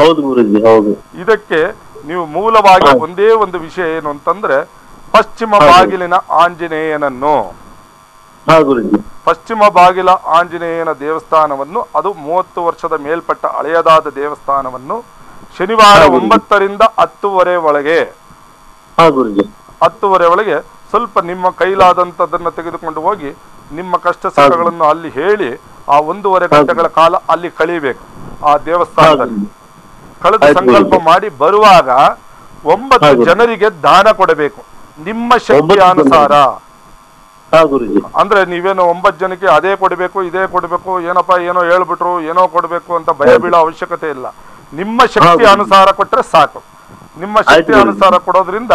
Speaker 2: ಹೌದು ಗುರುಜಿ ಹೌದು.
Speaker 4: ಇದಕ್ಕೆ ನೀವು ಮೂಲವಾಗಿ ಒಂದೇ ಒಂದು ವಿಷಯ ಏನು ಅಂತಂದ್ರೆ ಪಶ್ಚಿಮ. ಬಾಗಿಲಿನ ಆಂಜನೇಯನನ್ನು. ಪಶ್ಚಿಮ ಬಾಗಿಲ ಆಂಜನೇಯನ ದೇವಸ್ಥಾನವನ್ನು ಅದು ಮೂವತ್ತು ವರ್ಷದ ಮೇಲ್ಪಟ್ಟ ಹಳೆಯದಾದ ದೇವಸ್ಥಾನವನ್ನು ಶನಿವಾರ. ಒಂಬತ್ತರಿಂದ ಹತ್ತುವರೆ ಒಳಗೆ ಹತ್ತುವರೆ ಒಳಗೆ ಸ್ವಲ್ಪ ನಿಮ್ಮ ಕೈಲಾದಂಥದ್ದನ್ನು ತೆಗೆದುಕೊಂಡು ಹೋಗಿ ನಿಮ್ಮ ಕಷ್ಟ ಸುಖಗಳನ್ನು ಅಲ್ಲಿ ಹೇಳಿ ಆ ಒಂದೂವರೆ ಗಂಟೆಗಳ ಕಾಲ ಅಲ್ಲಿ ಕಳಿಬೇಕು ಆ ದೇವಸ್ಥಾನದಲ್ಲಿ. ಕಳೆದ ಸಂಕಲ್ಪ ಮಾಡಿ ಬರುವಾಗ ಒಂಬತ್ತು ಜನರಿಗೆ ದಾನ ಕೊಡಬೇಕು. ನಿಮ್ಮ ಶಕ್ತಿ ಅನುಸಾರ. ಅಂದ್ರೆ ನೀವೇನು ಒಂಬತ್ತು ಜನಕ್ಕೆ ಅದೇ ಕೊಡಬೇಕು ಇದೇ ಕೊಡಬೇಕು ಏನಪ್ಪ ಏನೋ ಹೇಳ್ಬಿಟ್ರು ಏನೋ ಕೊಡಬೇಕು ಅಂತ ಭಯ ಬೀಳೋ ಅವಶ್ಯಕತೆ ಇಲ್ಲ. ನಿಮ್ಮ ಶಕ್ತಿ. ಅನುಸಾರ ಕೊಟ್ರೆ ಸಾಕು. ನಿಮ್ಮ ಶಕ್ತಿ. ಅನುಸಾರ ಕೊಡೋದ್ರಿಂದ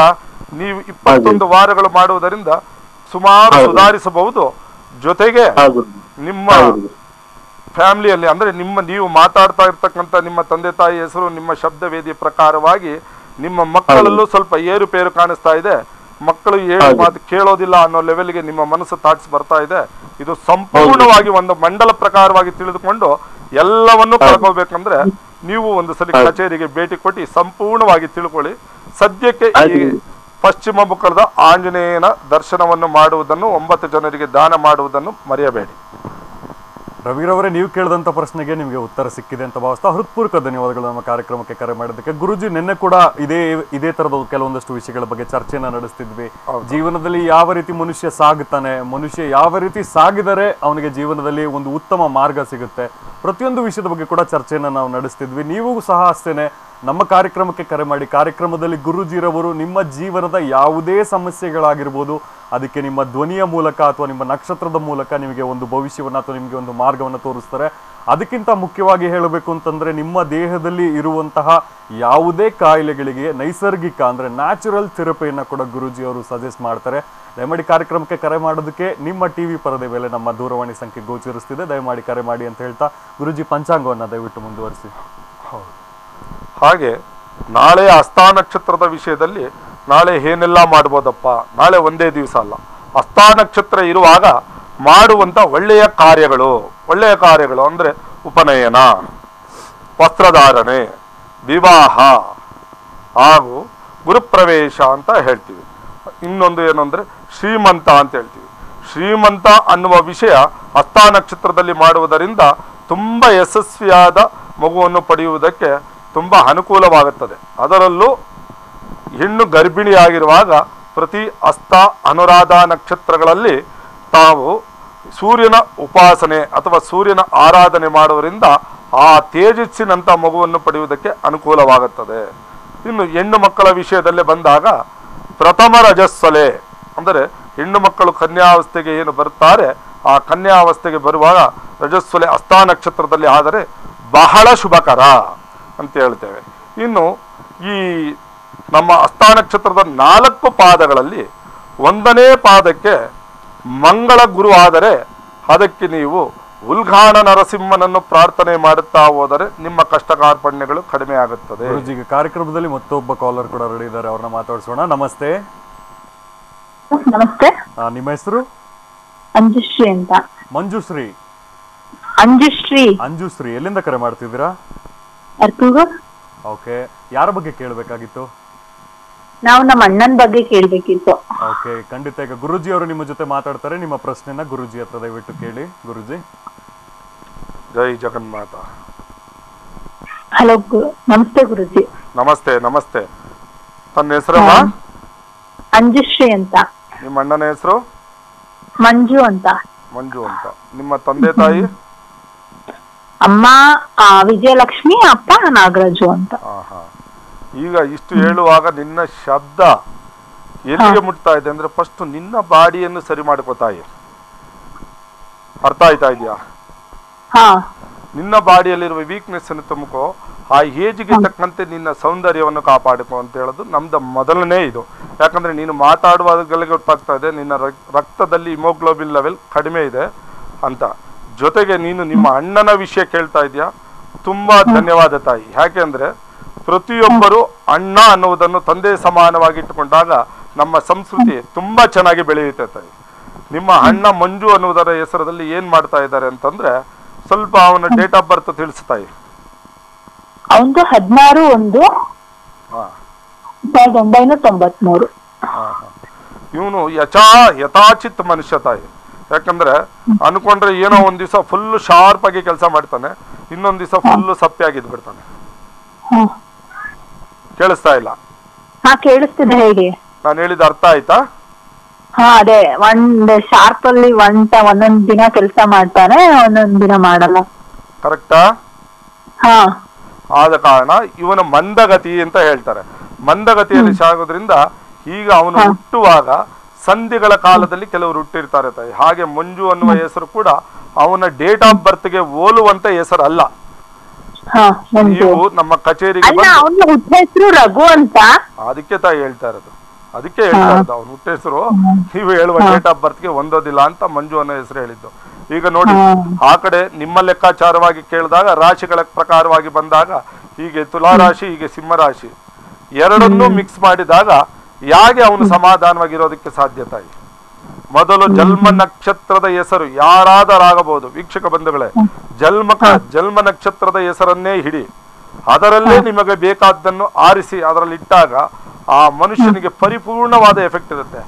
Speaker 4: ನೀವು ಇಪ್ಪತ್ತೊಂದು ವಾರಗಳು ಮಾಡುವುದರಿಂದ ಸುಮಾರು ಸುಧಾರಿಸಬಹುದು. ಜೊತೆಗೆ ನಿಮ್ಮ ಫ್ಯಾಮಿಲಿಯಲ್ಲಿ ಅಂದ್ರೆ ನಿಮ್ಮ ನೀವು ಮಾತಾಡ್ತಾ ಇರ್ತಕ್ಕಂಥ ನಿಮ್ಮ ತಂದೆ ತಾಯಿ ಹೆಸರು ನಿಮ್ಮ ಶಬ್ದವೇದಿ ಪ್ರಕಾರವಾಗಿ ನಿಮ್ಮ ಮಕ್ಕಳಲ್ಲೂ ಸ್ವಲ್ಪ ಏರುಪೇರು ಕಾಣಿಸ್ತಾ ಇದೆ. ಮಕ್ಕಳು ಏನು ಮಾತು ಕೇಳೋದಿಲ್ಲ ಅನ್ನೋ ಲೆವೆಲ್ಗೆ ನಿಮ್ಮ ಮನಸ್ಸು ತಾಟ್ಸ್ ಬರ್ತಾ ಇದೆ. ಇದು ಸಂಪೂರ್ಣವಾಗಿ ಒಂದು ಮಂಡಲ ಪ್ರಕಾರವಾಗಿ ತಿಳಿದುಕೊಂಡು ಎಲ್ಲವನ್ನೂ ಕಳ್ಕೋಬೇಕಂದ್ರೆ ನೀವು ಒಂದು ಸಲ ಕಚೇರಿಗೆ ಭೇಟಿ ಕೊಟ್ಟು ಸಂಪೂರ್ಣವಾಗಿ ತಿಳ್ಕೊಳ್ಳಿ. ಸದ್ಯಕ್ಕೆ ಈ. ಪಶ್ಚಿಮ ಮುಖದ ಆಂಜನೇಯನ ದರ್ಶನವನ್ನು ಮಾಡುವುದನ್ನು ಒಂಬತ್ತು ಜನರಿಗೆ ದಾನ ಮಾಡುವುದನ್ನು ಮರೆಯಬೇಡಿ.
Speaker 3: ರವಿರವರೇ ನೀವು ಕೇಳಿದಂಥ ಪ್ರಶ್ನೆಗೆ ನಿಮಗೆ ಉತ್ತರ ಸಿಕ್ಕಿದೆ ಅಂತ ಭಾವಿಸ್ತಾ ಹೃತ್ಪೂರ್ವಕ ಧನ್ಯವಾದಗಳು ನಮ್ಮ ಕಾರ್ಯಕ್ರಮಕ್ಕೆ ಕರೆ ಮಾಡೋದಕ್ಕೆ ಗುರುಜಿ ನಿನ್ನೆ ಕೂಡ ಇದೇ ಇದೇ ಥರದ ಕೆಲವೊಂದಷ್ಟು ವಿಷಯಗಳ ಬಗ್ಗೆ ಚರ್ಚೆನ ನಡೆಸ್ತಿದ್ವಿ. ಜೀವನದಲ್ಲಿ ಯಾವ ರೀತಿ ಮನುಷ್ಯ ಸಾಗುತ್ತಾನೆ ಮನುಷ್ಯ ಯಾವ ರೀತಿ ಸಾಗಿದರೆ ಅವನಿಗೆ ಜೀವನದಲ್ಲಿ ಒಂದು ಉತ್ತಮ ಮಾರ್ಗ ಸಿಗುತ್ತೆ ಪ್ರತಿಯೊಂದು ವಿಷಯದ ಬಗ್ಗೆ ಕೂಡ ಚರ್ಚೆಯನ್ನು ನಾವು ನಡೆಸ್ತಿದ್ವಿ. ನೀವು ಸಹ ಅಷ್ಟೇನೆ ನಮ್ಮ ಕಾರ್ಯಕ್ರಮಕ್ಕೆ ಕರೆ ಮಾಡಿ. ಕಾರ್ಯಕ್ರಮದಲ್ಲಿ ಗುರುಜಿರವರು ನಿಮ್ಮ ಜೀವನದ ಯಾವುದೇ ಸಮಸ್ಯೆಗಳಾಗಿರ್ಬೋದು, ಅದಕ್ಕೆ ನಿಮ್ಮ ಧ್ವನಿಯ ಮೂಲಕ ಅಥವಾ ನಿಮ್ಮ ನಕ್ಷತ್ರದ ಮೂಲಕ ನಿಮಗೆ ಒಂದು ಭವಿಷ್ಯವನ್ನು ಅಥವಾ ನಿಮಗೆ ಒಂದು ಮಾರ್ಗವನ್ನು ತೋರಿಸ್ತಾರೆ. ಅದಕ್ಕಿಂತ ಮುಖ್ಯವಾಗಿ ಹೇಳಬೇಕು ಅಂತಂದರೆ, ನಿಮ್ಮ ದೇಹದಲ್ಲಿ ಇರುವಂತಹ ಯಾವುದೇ ಕಾಯಿಲೆಗಳಿಗೆ ನೈಸರ್ಗಿಕ ಅಂದರೆ ನ್ಯಾಚುರಲ್ ಥೆರಪಿಯನ್ನು ಕೂಡ ಗುರುಜಿ ಅವರು ಸಜೆಸ್ಟ್ ಮಾಡ್ತಾರೆ. ದಯಮಾಡಿ ಕಾರ್ಯಕ್ರಮಕ್ಕೆ ಕರೆ ಮಾಡೋದಕ್ಕೆ ನಿಮ್ಮ ಟಿವಿ ಪರದೆ ಮೇಲೆ ನಮ್ಮ ದೂರವಾಣಿ ಸಂಖ್ಯೆ ಗೋಚರಿಸ್ತಿದೆ. ದಯಮಾಡಿ ಕರೆ ಮಾಡಿ ಅಂತ ಹೇಳ್ತಾ ಗುರುಜಿ ಪಂಚಾಂಗವನ್ನು ದಯವಿಟ್ಟು ಮುಂದುವರಿಸಿ.
Speaker 4: ಹಾಗೆ ನಾಳೆ ಹಸ್ತಾ ನಕ್ಷತ್ರದ ವಿಷಯದಲ್ಲಿ ನಾಳೆ ಏನೆಲ್ಲ ಮಾಡ್ಬೋದಪ್ಪ? ನಾಳೆ ಒಂದೇ ದಿವಸ ಅಲ್ಲ. ಹಸ್ತಾ ನಕ್ಷತ್ರ ಇರುವಾಗ ಮಾಡುವಂತ ಒಳ್ಳೆಯ ಕಾರ್ಯಗಳು. ಒಳ್ಳೆಯ ಕಾರ್ಯಗಳು ಅಂದ್ರೆ ಉಪನಯನ, ವಸ್ತ್ರಧಾರಣೆ, ವಿವಾಹ ಹಾಗೂ ಗುರುಪ್ರವೇಶ ಅಂತ ಹೇಳ್ತೀವಿ. ಇನ್ನೊಂದು ಏನು ಅಂದ್ರೆ ಶ್ರೀಮಂತ ಅಂತ ಹೇಳ್ತೀವಿ. ಶ್ರೀಮಂತ ಅನ್ನುವ ವಿಷಯ ಹಸ್ತಾ ನಕ್ಷತ್ರದಲ್ಲಿ ಮಾಡುವುದರಿಂದ ತುಂಬಾ ಯಶಸ್ವಿಯಾದ ಮಗುವನ್ನು ಪಡೆಯುವುದಕ್ಕೆ ತುಂಬಾ ಅನುಕೂಲವಾಗುತ್ತದೆ. ಅದರಲ್ಲೂ ಹೆಣ್ಣು ಗರ್ಭಿಣಿಯಾಗಿರುವಾಗ ಪ್ರತಿ ಅಸ್ತ ಅನುರಾಧ ನಕ್ಷತ್ರಗಳಲ್ಲಿ ತಾವು ಸೂರ್ಯನ ಉಪಾಸನೆ ಅಥವಾ ಸೂರ್ಯನ ಆರಾಧನೆ ಮಾಡುವುದರಿಂದ ಆ ತೇಜಸ್ಸಿನಂಥ ಮಗುವನ್ನು ಪಡೆಯುವುದಕ್ಕೆ ಅನುಕೂಲವಾಗುತ್ತದೆ. ಇನ್ನು ಹೆಣ್ಣು ಮಕ್ಕಳ ವಿಷಯದಲ್ಲೇ ಬಂದಾಗ ಪ್ರಥಮ ರಜಸ್ವಲೆ ಅಂದರೆ ಹೆಣ್ಣು ಮಕ್ಕಳು ಕನ್ಯಾವಸ್ಥೆಗೆ ಏನು ಬರುತ್ತಾರೆ, ಆ ಕನ್ಯಾವಸ್ಥೆಗೆ ಬರುವಾಗ ರಜಸ್ಸೊಲೆ ಅಸ್ತಾ ನಕ್ಷತ್ರದಲ್ಲಿ ಆದರೆ ಬಹಳ ಶುಭಕರ. ಅಂತ ಹೇಳ್ತೇವೆ. ಇನ್ನು ಈ ನಮ್ಮ ಅಸ್ಥಾನಕ್ಷತ್ರದ ನಾಲ್ಕು ಪಾದಗಳಲ್ಲಿ ಒಂದನೇ ಪಾದಕ್ಕೆ ಮಂಗಳ ಗುರು ಆದರೆ ಅದಕ್ಕೆ ನೀವು ಉಲ್ಘಾಣ ನರಸಿಂಹನನ್ನು ಪ್ರಾರ್ಥನೆ ಮಾಡುತ್ತಾ ಹೋದರೆ ನಿಮ್ಮ ಕಷ್ಟ ಕಾರ್ಪಣ್ಯಗಳು ಕಡಿಮೆ ಆಗುತ್ತದೆ.
Speaker 3: ಕಾರ್ಯಕ್ರಮದಲ್ಲಿ ಮತ್ತೊಬ್ಬ ಕಾಲರ್ ಕೂಡ ರೆಡಿ ಇದ್ದಾರೆ ಅವ್ರನ್ನ ಮಾತಾಡಿಸೋಣ. ನಮಸ್ತೆ.
Speaker 5: ನಮಸ್ತೆ.
Speaker 3: ಆ, ನಿಮ್ಮ ಹೆಸರು?
Speaker 5: ಅಂಜುಶ್ರೀ ಅಂತ.
Speaker 3: ಮಂಜುಶ್ರೀ.
Speaker 5: ಅಂಜುಶ್ರೀ.
Speaker 3: ಅಂಜುಶ್ರೀ ಎಲ್ಲಿಂದ ಕರೆ ಮಾಡ್ತಿದ್ದೀರಾ?
Speaker 5: ಅರ್ಕೂರು
Speaker 3: ಓಕೆ ಯಾರ ಬಗ್ಗೆ ಕೇಳಬೇಕಾಗಿತ್ತು?
Speaker 5: ನಾವು ನಮ್ಮ ಅಣ್ಣನ ಬಗ್ಗೆ ಕೇಳಬೇಕಿತ್ತು.
Speaker 3: ಓಕೆ ಖಂಡಿತ ಈಗ ಗುರುಜಿ ಅವರು ನಿಮ್ಮ ಜೊತೆ ಮಾತಾಡ್ತಾರೆ. ನಿಮ್ಮ ಪ್ರಶ್ನೆನ ಗುರುಜಿ ಹತ್ರ ದಯವಿಟ್ಟು ಕೇಳಿ. ಗುರುಜಿ.
Speaker 4: ಜೈ ಜಗನ್ಮಾತ.
Speaker 5: ಹಲೋ ನಮಸ್ತೆ ಗುರುಜಿ.
Speaker 4: ನಮಸ್ತೆ ನಮಸ್ತೆ. ತನ್ನ ಹೆಸರು
Speaker 5: ಅಂಜುಶ್ರೀ ಅಂತ.
Speaker 4: ನಿಮ್ಮ ಅಣ್ಣನ ಹೆಸರು?
Speaker 5: ಮಂಜು ಅಂತ.
Speaker 4: ಮಂಜು ಅಂತ. ನಿಮ್ಮ ತಂದೆ ತಾಯಿ?
Speaker 5: ಅಮ್ಮ ವಿಜಯಲಕ್ಷ್ಮಿ ಅಪ್ಪ ನಾಗರಾಜು ಅಂತ.
Speaker 4: ಈಗ ಇಷ್ಟು ಹೇಳುವಾಗ ನಿನ್ನ ಶಬ್ದ ಎಲ್ಲಿಗೆ ಮುಟ್ತಾ ಇದೆ ಅಂದ್ರೆ ಫಸ್ಟ್ ನಿನ್ನ ಬಾಡಿಯನ್ನು ಸರಿ ಮಾಡ್ಕೋತಾಯಿ ಅರ್ಥ ಆಯ್ತಾ ಇದೆಯಾ?
Speaker 5: ಹಾ.
Speaker 4: ನಿನ್ನ ಬಾಡಿಯಲ್ಲಿರುವ ವೀಕ್ನೆಸ್ ಅನ್ನು ತುಂಬಿಕೋ. ಆ ಏಜ್ಗೆ ತಕ್ಕಂತೆ ನಿನ್ನ ಸೌಂದರ್ಯವನ್ನು ಕಾಪಾಡಿಕೋ ಅಂತ ಹೇಳೋದು ನಮ್ದು ಮೊದಲನೇ ಇದು. ಯಾಕಂದ್ರೆ ನೀನು ಮಾತಾಡುವಾಗಲೇ ಗೊತ್ತಾಗ್ತಾ ಇದೆ ನಿನ್ನ ರಕ್ತದಲ್ಲಿ ಹಿಮೋಗ್ಲೋಬಿನ್ ಲೆವೆಲ್ ಕಡಿಮೆ ಇದೆ ಅಂತ. ಜೊತೆಗೆ ನೀನು ನಿಮ್ಮ ಅಣ್ಣನ ವಿಷಯ ಕೇಳ್ತಾ ಇದೆಯಾ? ತುಂಬಾ ಧನ್ಯವಾದ ತಾಯಿ. ಯಾಕೆಂದ್ರೆ ಪ್ರತಿಯೊಬ್ಬರು ಅಣ್ಣ ಅನ್ನುವುದನ್ನು ತಂದೆ ಸಮಾನವಾಗಿ ಇಟ್ಟುಕೊಂಡಾಗ ನಮ್ಮ ಸಂಸ್ಕೃತಿ ತುಂಬಾ ಚೆನ್ನಾಗಿ ಬೆಳೆಯುತ್ತೆ ತಾಯಿ. ನಿಮ್ಮ ಅಣ್ಣ ಮಂಜು ಅನ್ನುವುದರ ಹೆಸರಲ್ಲಿ ಏನ್ ಮಾಡ್ತಾ ಇದ್ದಾರೆ ಅಂತಂದ್ರೆ ಸ್ವಲ್ಪ ಅವನ ಡೇಟ್ ಆಫ್ ಬರ್ತ್ ತಿಳಿಸ್ತಾಯಿ
Speaker 5: ಅವಂದು ಹದಿನಾರು ಒಂದು ಸಾವಿರದ ಒಂಬೈನೂರ ತೊಂಬತ್ಮೂರು.
Speaker 4: ಇವನು ಯಚಾ ಯಥಾಚಿತ್ ಮನುಷ್ಯ ತಾಯಿ. ಯಾಕಂದ್ರೆ ಅನ್ಕೊಂಡ್ರೆ ಏನೋ ಒಂದ್ ದಿವಸ ಫುಲ್ ಶಾರ್ಪ್ ಆಗಿ ಕೆಲಸ ಮಾಡ್ತಾನೆ ಇನ್ನೊಂದ್ ದಿವಸ ಫುಲ್ ಸಪ್ಪೆ ಆಗಿದ್ ಬಿಡ್ತಾನೆ. ಕೇಳಿಸ್ತಾ ಇಲ್ಲ?
Speaker 5: ಕೇಳಿಸ್ತಿದೆ
Speaker 4: ನಾನು ಹೇಳಿದ ಅರ್ಥ ಆಯ್ತಾ?
Speaker 5: ಹಾ ಅದೇ ಒಂದ್ ಶಾರ್ಪ್ ಅಲ್ಲಿ ಒಂದ್ ಒಂದೊಂದ್ ದಿನ ಕೆಲಸ ಮಾಡ್ತಾನೆ ಒಂದೊಂದ್ ದಿನ ಮಾಡಲ್ಲ.
Speaker 4: ಕರೆಕ್ಟಾ?
Speaker 5: ಹಾ.
Speaker 4: ಆದ ಕಾರಣ ಇವನ ಮಂದಗತಿ ಅಂತ ಹೇಳ್ತಾರೆ. ಮಂದಗತಿಯಲ್ಲಿ ಸಾಗೋದ್ರಿಂದ ಈಗ ಅವನು ಹುಟ್ಟುವಾಗ ಸಂಧಿಗಳ ಕಾಲದಲ್ಲಿ ಕೆಲವರು ಹುಟ್ಟಿರ್ತಾರೆ ತಾಯಿ. ಹಾಗೆ ಮಂಜು ಅನ್ನುವ ಹೆಸರು ಕೂಡ ಅವನ ಡೇಟ್ ಆಫ್ ಬರ್ತ್ಗೆ ಹೋಲುವಂತ ಹೆಸರು ಅಲ್ಲ
Speaker 5: ಹಾ ಮಂಜು.
Speaker 4: ನೀವು ನಮ್ಮ ಕಚೇರಿಗೆ
Speaker 5: ರಘು ಅಂತ?
Speaker 4: ಅದಕ್ಕೆ ತಾಯಿ ಹೇಳ್ತಾ ಇರೋದು. ಅದಕ್ಕೆ ಹೇಳ್ತಾ ಇರೋದು. ಅವನು ಹುಟ್ಟ ಹೆಸರು ನೀವು ಹೇಳುವ ಡೇಟ್ ಆಫ್ ಬರ್ತ್ಗೆ ಹೊಂದೋದಿಲ್ಲ ಅಂತ ಮಂಜು ಅನ್ನೋ ಹೆಸರು ಹೇಳಿದ್ದು. ಈಗ ನೋಡಿ ಆ ಕಡೆ ನಿಮ್ಮ ಲೆಕ್ಕಾಚಾರವಾಗಿ ಕೇಳಿದಾಗ ರಾಶಿಗಳ ಪ್ರಕಾರವಾಗಿ ಬಂದಾಗ ಹೀಗೆ ತುಲಾ ರಾಶಿ ಹೀಗೆ ಸಿಂಹ ರಾಶಿ ಎರಡನ್ನೂ ಮಿಕ್ಸ್ ಮಾಡಿದಾಗ ಯಾಕೆ ಅವನು ಸಮಾಧಾನವಾಗಿರೋದಕ್ಕೆ ಸಾಧ್ಯತಾಯಿ ಮೊದಲು ಜನ್ಮ ನಕ್ಷತ್ರದ ಹೆಸರು ಯಾರಾದರಾಗಬಹುದು? ವೀಕ್ಷಕ ಬಂಧುಗಳೇ ಜನ್ಮಕ ಜನ್ಮ ನಕ್ಷತ್ರದ ಹೆಸರನ್ನೇ ಹಿಡಿ ಅದರಲ್ಲೇ ನಿಮಗೆ ಬೇಕಾದ್ದನ್ನು ಆರಿಸಿ ಅದರಲ್ಲಿ ಇಟ್ಟಾಗ ಆ ಮನುಷ್ಯನಿಗೆ ಪರಿಪೂರ್ಣವಾದ ಎಫೆಕ್ಟ್ ಇರುತ್ತೆ.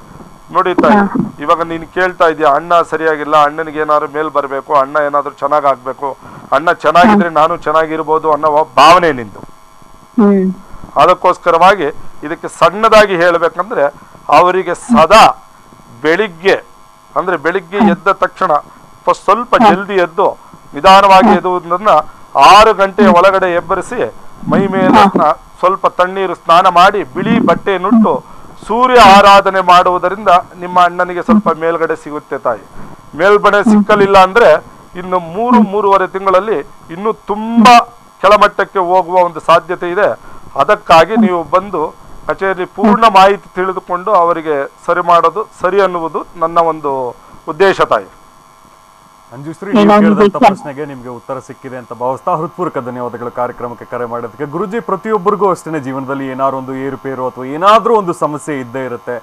Speaker 4: ನೋಡಿ ತಾಯಿ ಇವಾಗ ನೀನು ಕೇಳ್ತಾ ಇದೀಯ ಅಣ್ಣ ಸರಿಯಾಗಿಲ್ಲ ಅಣ್ಣನಿಗೆ ಏನಾದ್ರು ಮೇಲ್ ಬರಬೇಕು ಅಣ್ಣ ಏನಾದ್ರು ಚೆನ್ನಾಗ್ ಆಗ್ಬೇಕು ಅಣ್ಣ ಚೆನ್ನಾಗಿದ್ರೆ ನಾನು ಚೆನ್ನಾಗಿರ್ಬೋದು ಅನ್ನೋ ಭಾವನೆ ನಿಂದು. ಅದಕ್ಕೋಸ್ಕರವಾಗಿ ಇದಕ್ಕೆ ಸಣ್ಣದಾಗಿ ಹೇಳಬೇಕಂದ್ರೆ ಅವರಿಗೆ ಸದಾ ಬೆಳಿಗ್ಗೆ ಅಂದ್ರೆ ಬೆಳಿಗ್ಗೆ ಎದ್ದ ತಕ್ಷಣ ಫಸ್ಟ್ ಸ್ವಲ್ಪ ಜಲ್ದಿ ಎದ್ದು ನಿಧಾನವಾಗಿ ಎದುವುದನ್ನ ಆರು ಗಂಟೆಯ ಒಳಗಡೆ ಎಬ್ಬರಿಸಿ ಮೈ ಮೇಲೆ ಸ್ವಲ್ಪ ತಣ್ಣೀರು ಸ್ನಾನ ಮಾಡಿ ಬಿಳಿ ಬಟ್ಟೆಯನ್ನುಟ್ಟು ನುಟ್ಟು ಸೂರ್ಯ ಆರಾಧನೆ ಮಾಡುವುದರಿಂದ ನಿಮ್ಮ ಅಣ್ಣನಿಗೆ ಸ್ವಲ್ಪ ಮೇಲ್ಗಡೆ ಸಿಗುತ್ತೆ ತಾಯಿ. ಮೇಲ್ಬಣೆ ಸಿಕ್ಕಲಿಲ್ಲ ಅಂದ್ರೆ ಇನ್ನು ಮೂರು ಮೂರುವರೆ ತಿಂಗಳಲ್ಲಿ ಇನ್ನು ತುಂಬಾ ಕೆಳಮಟ್ಟಕ್ಕೆ ಹೋಗುವ ಒಂದು ಸಾಧ್ಯತೆ ಇದೆ. ಅದಕ್ಕಾಗಿ ನೀವು ಬಂದು ಕಚೇರಿ ಪೂರ್ಣ ಮಾಹಿತಿ ತಿಳಿದುಕೊಂಡು ಅವರಿಗೆ ಸರಿ ಮಾಡೋದು ಸರಿ ಅನ್ನುವುದು ನನ್ನ ಒಂದು ಉದ್ದೇಶ ತಾಯಿ.
Speaker 3: ಅಂಜುಶ್ರೀ ನೀವು ಕೇಳಿದಂತ ಪ್ರಶ್ನೆಗೆ ನಿಮಗೆ ಉತ್ತರ ಸಿಕ್ಕಿದೆ ಅಂತ ಭಾವಿಸ್ತಾ ಹೃತ್ಪೂರ್ವಕ ಧನ್ಯವಾದಗಳು ಕಾರ್ಯಕ್ರಮಕ್ಕೆ ಕರೆ ಮಾಡೋದಕ್ಕೆ ಗುರುಜಿ ಪ್ರತಿಯೊಬ್ಬರಿಗೂ ಅಷ್ಟೇ ಜೀವನದಲ್ಲಿ ಏನಾದ್ರು ಒಂದು ಏರುಪೇರು ಅಥವಾ ಏನಾದರೂ ಒಂದು ಸಮಸ್ಯೆ ಇದ್ದೇ ಇರುತ್ತೆ.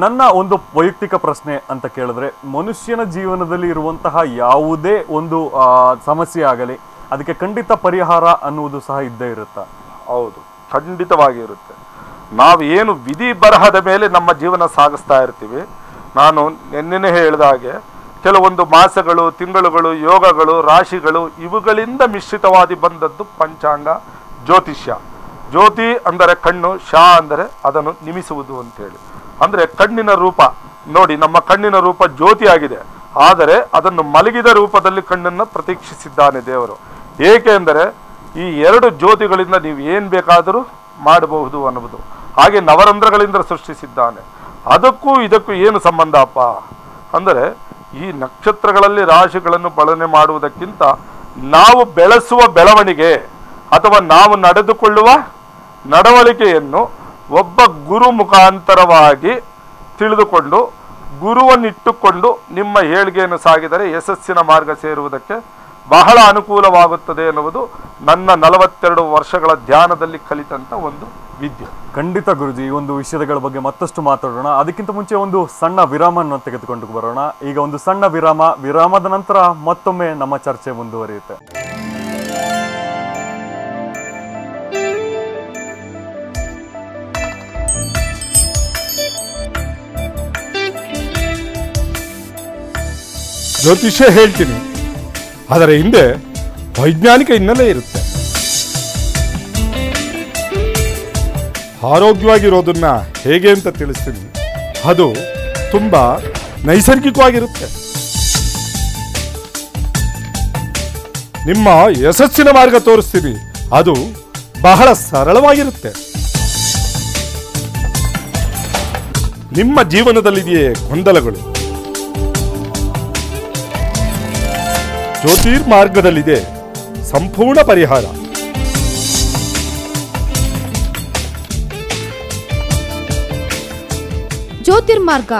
Speaker 3: ನನ್ನ ಒಂದು ವೈಯಕ್ತಿಕ ಪ್ರಶ್ನೆ ಅಂತ ಕೇಳಿದ್ರೆ ಮನುಷ್ಯನ ಜೀವನದಲ್ಲಿ ಇರುವಂತಹ ಯಾವುದೇ ಒಂದು ಆ, ಸಮಸ್ಯೆ ಆಗಲಿ ಅದಕ್ಕೆ ಖಂಡಿತ ಪರಿಹಾರ ಅನ್ನುವುದು ಸಹ ಇದ್ದೇ ಇರುತ್ತಾ?
Speaker 4: ಹೌದು. ಖಂಡಿತವಾಗಿ ಇರುತ್ತೆ ನಾವು ಏನು ವಿಧಿ ಬರಹದ ಮೇಲೆ ನಮ್ಮ ಜೀವನ ಸಾಗಿಸ್ತಾ ಇರ್ತೀವಿ. ನಾನು ನಿನ್ನೆನೆ ಹೇಳಿದ ಹಾಗೆ ಕೆಲವೊಂದು ಮಾಸಗಳು, ತಿಂಗಳುಗಳು, ಯೋಗಗಳು, ರಾಶಿಗಳು ಇವುಗಳಿಂದ ಮಿಶ್ರಿತವಾಗಿ ಬಂದದ್ದು ಪಂಚಾಂಗ, ಜ್ಯೋತಿಷ್ಯ. ಜ್ಯೋತಿ ಅಂದರೆ ಕಣ್ಣು, ಶಾ ಅಂದರೆ ಅದನ್ನು ನಿಮಿಸುವುದು ಅಂತೇಳಿ. ಅಂದರೆ ಕಣ್ಣಿನ ರೂಪ. ನೋಡಿ, ನಮ್ಮ ಕಣ್ಣಿನ ರೂಪ ಜ್ಯೋತಿಯಾಗಿದೆ. ಆದರೆ ಅದನ್ನು ಮಲಗಿದ ರೂಪದಲ್ಲಿ ಕಣ್ಣನ್ನು ಪ್ರತೀಕ್ಷಿಸಿದ್ದಾನೆ ದೇವರು. ಏಕೆ ಅಂದರೆ ಈ ಎರಡು ಜ್ಯೋತಿಗಳಿಂದ ನೀವು ಏನು ಬೇಕಾದರೂ ಮಾಡಬಹುದು ಅನ್ನುವುದು. ಹಾಗೆ ನವರಂಧ್ರಗಳಿಂದ ಸೃಷ್ಟಿಸಿದ್ದಾನೆ. ಅದಕ್ಕೂ ಇದಕ್ಕೂ ಏನು ಸಂಬಂಧ ಅಪ್ಪ? ಅಂದರೆ ಈ ನಕ್ಷತ್ರಗಳಲ್ಲಿ ರಾಶಿಗಳನ್ನು ಬಳನೆ ಮಾಡುವುದಕ್ಕಿಂತ ನಾವು ಬೆಳೆಸುವ ಬೆಳವಣಿಗೆ ಅಥವಾ ನಾವು ನಡೆದುಕೊಳ್ಳುವ ನಡವಳಿಕೆಯನ್ನು ಒಬ್ಬ ಗುರು ಮುಖಾಂತರವಾಗಿ ತಿಳಿದುಕೊಂಡು, ಗುರುವನ್ನಿಟ್ಟುಕೊಂಡು ನಿಮ್ಮ ಏಳಿಗೆಯನ್ನು ಸಾಗಿದರೆ ಯಶಸ್ಸಿನ ಮಾರ್ಗ ಸೇರುವುದಕ್ಕೆ ಬಹಳ ಅನುಕೂಲವಾಗುತ್ತದೆ ಎನ್ನುವುದು ನನ್ನ ನಲವತ್ತೆರಡು ವರ್ಷಗಳ ಧ್ಯಾನದಲ್ಲಿ ಕಲಿತಂತ ಒಂದು ವಿದ್ಯೆ.
Speaker 3: ಖಂಡಿತ ಗುರುಜಿ ಈ ಒಂದು ವಿಷಯಗಳ ಬಗ್ಗೆ ಮತ್ತಷ್ಟು ಮಾತಾಡೋಣ. ಅದಕ್ಕಿಂತ ಮುಂಚೆ ಒಂದು ಸಣ್ಣ ವಿರಾಮವನ್ನು ತೆಗೆದುಕೊಂಡು ಬರೋಣ. ಈಗ ಒಂದು ಸಣ್ಣ ವಿರಾಮ. ವಿರಾಮದ ನಂತರ ಮತ್ತೊಮ್ಮೆ ನಮ್ಮ ಚರ್ಚೆ ಮುಂದುವರಿಯುತ್ತೆ.
Speaker 1: ಜ್ಯೋತಿಷ್ಯ ಹೇಳ್ತೀನಿ. ಅದರ ಹಿಂದೆ ವೈಜ್ಞಾನಿಕ ಹಿನ್ನೆಲೆ ಇರುತ್ತೆ.
Speaker 4: ಆರೋಗ್ಯವಾಗಿರೋದನ್ನ ಹೇಗೆ ಅಂತ ತಿಳಿಸ್ತೀನಿ. ಅದು ತುಂಬ ನೈಸರ್ಗಿಕವಾಗಿರುತ್ತೆ. ನಿಮ್ಮ ಯಶಸ್ಸಿನ ಮಾರ್ಗ ತೋರಿಸ್ತೀನಿ. ಅದು ಬಹಳ ಸರಳವಾಗಿರುತ್ತೆ. ನಿಮ್ಮ ಜೀವನದಲ್ಲಿದೆಯೇ ಗೊಂದಲಗಳು. ಜ್ಯೋತಿರ್ಮಾರ್ಗದಲ್ಲಿದೆ. ಸಂಪೂರ್ಣ ಪರಿಹಾರ.
Speaker 6: ಜ್ಯೋತಿರ್ಮಾರ್ಗ.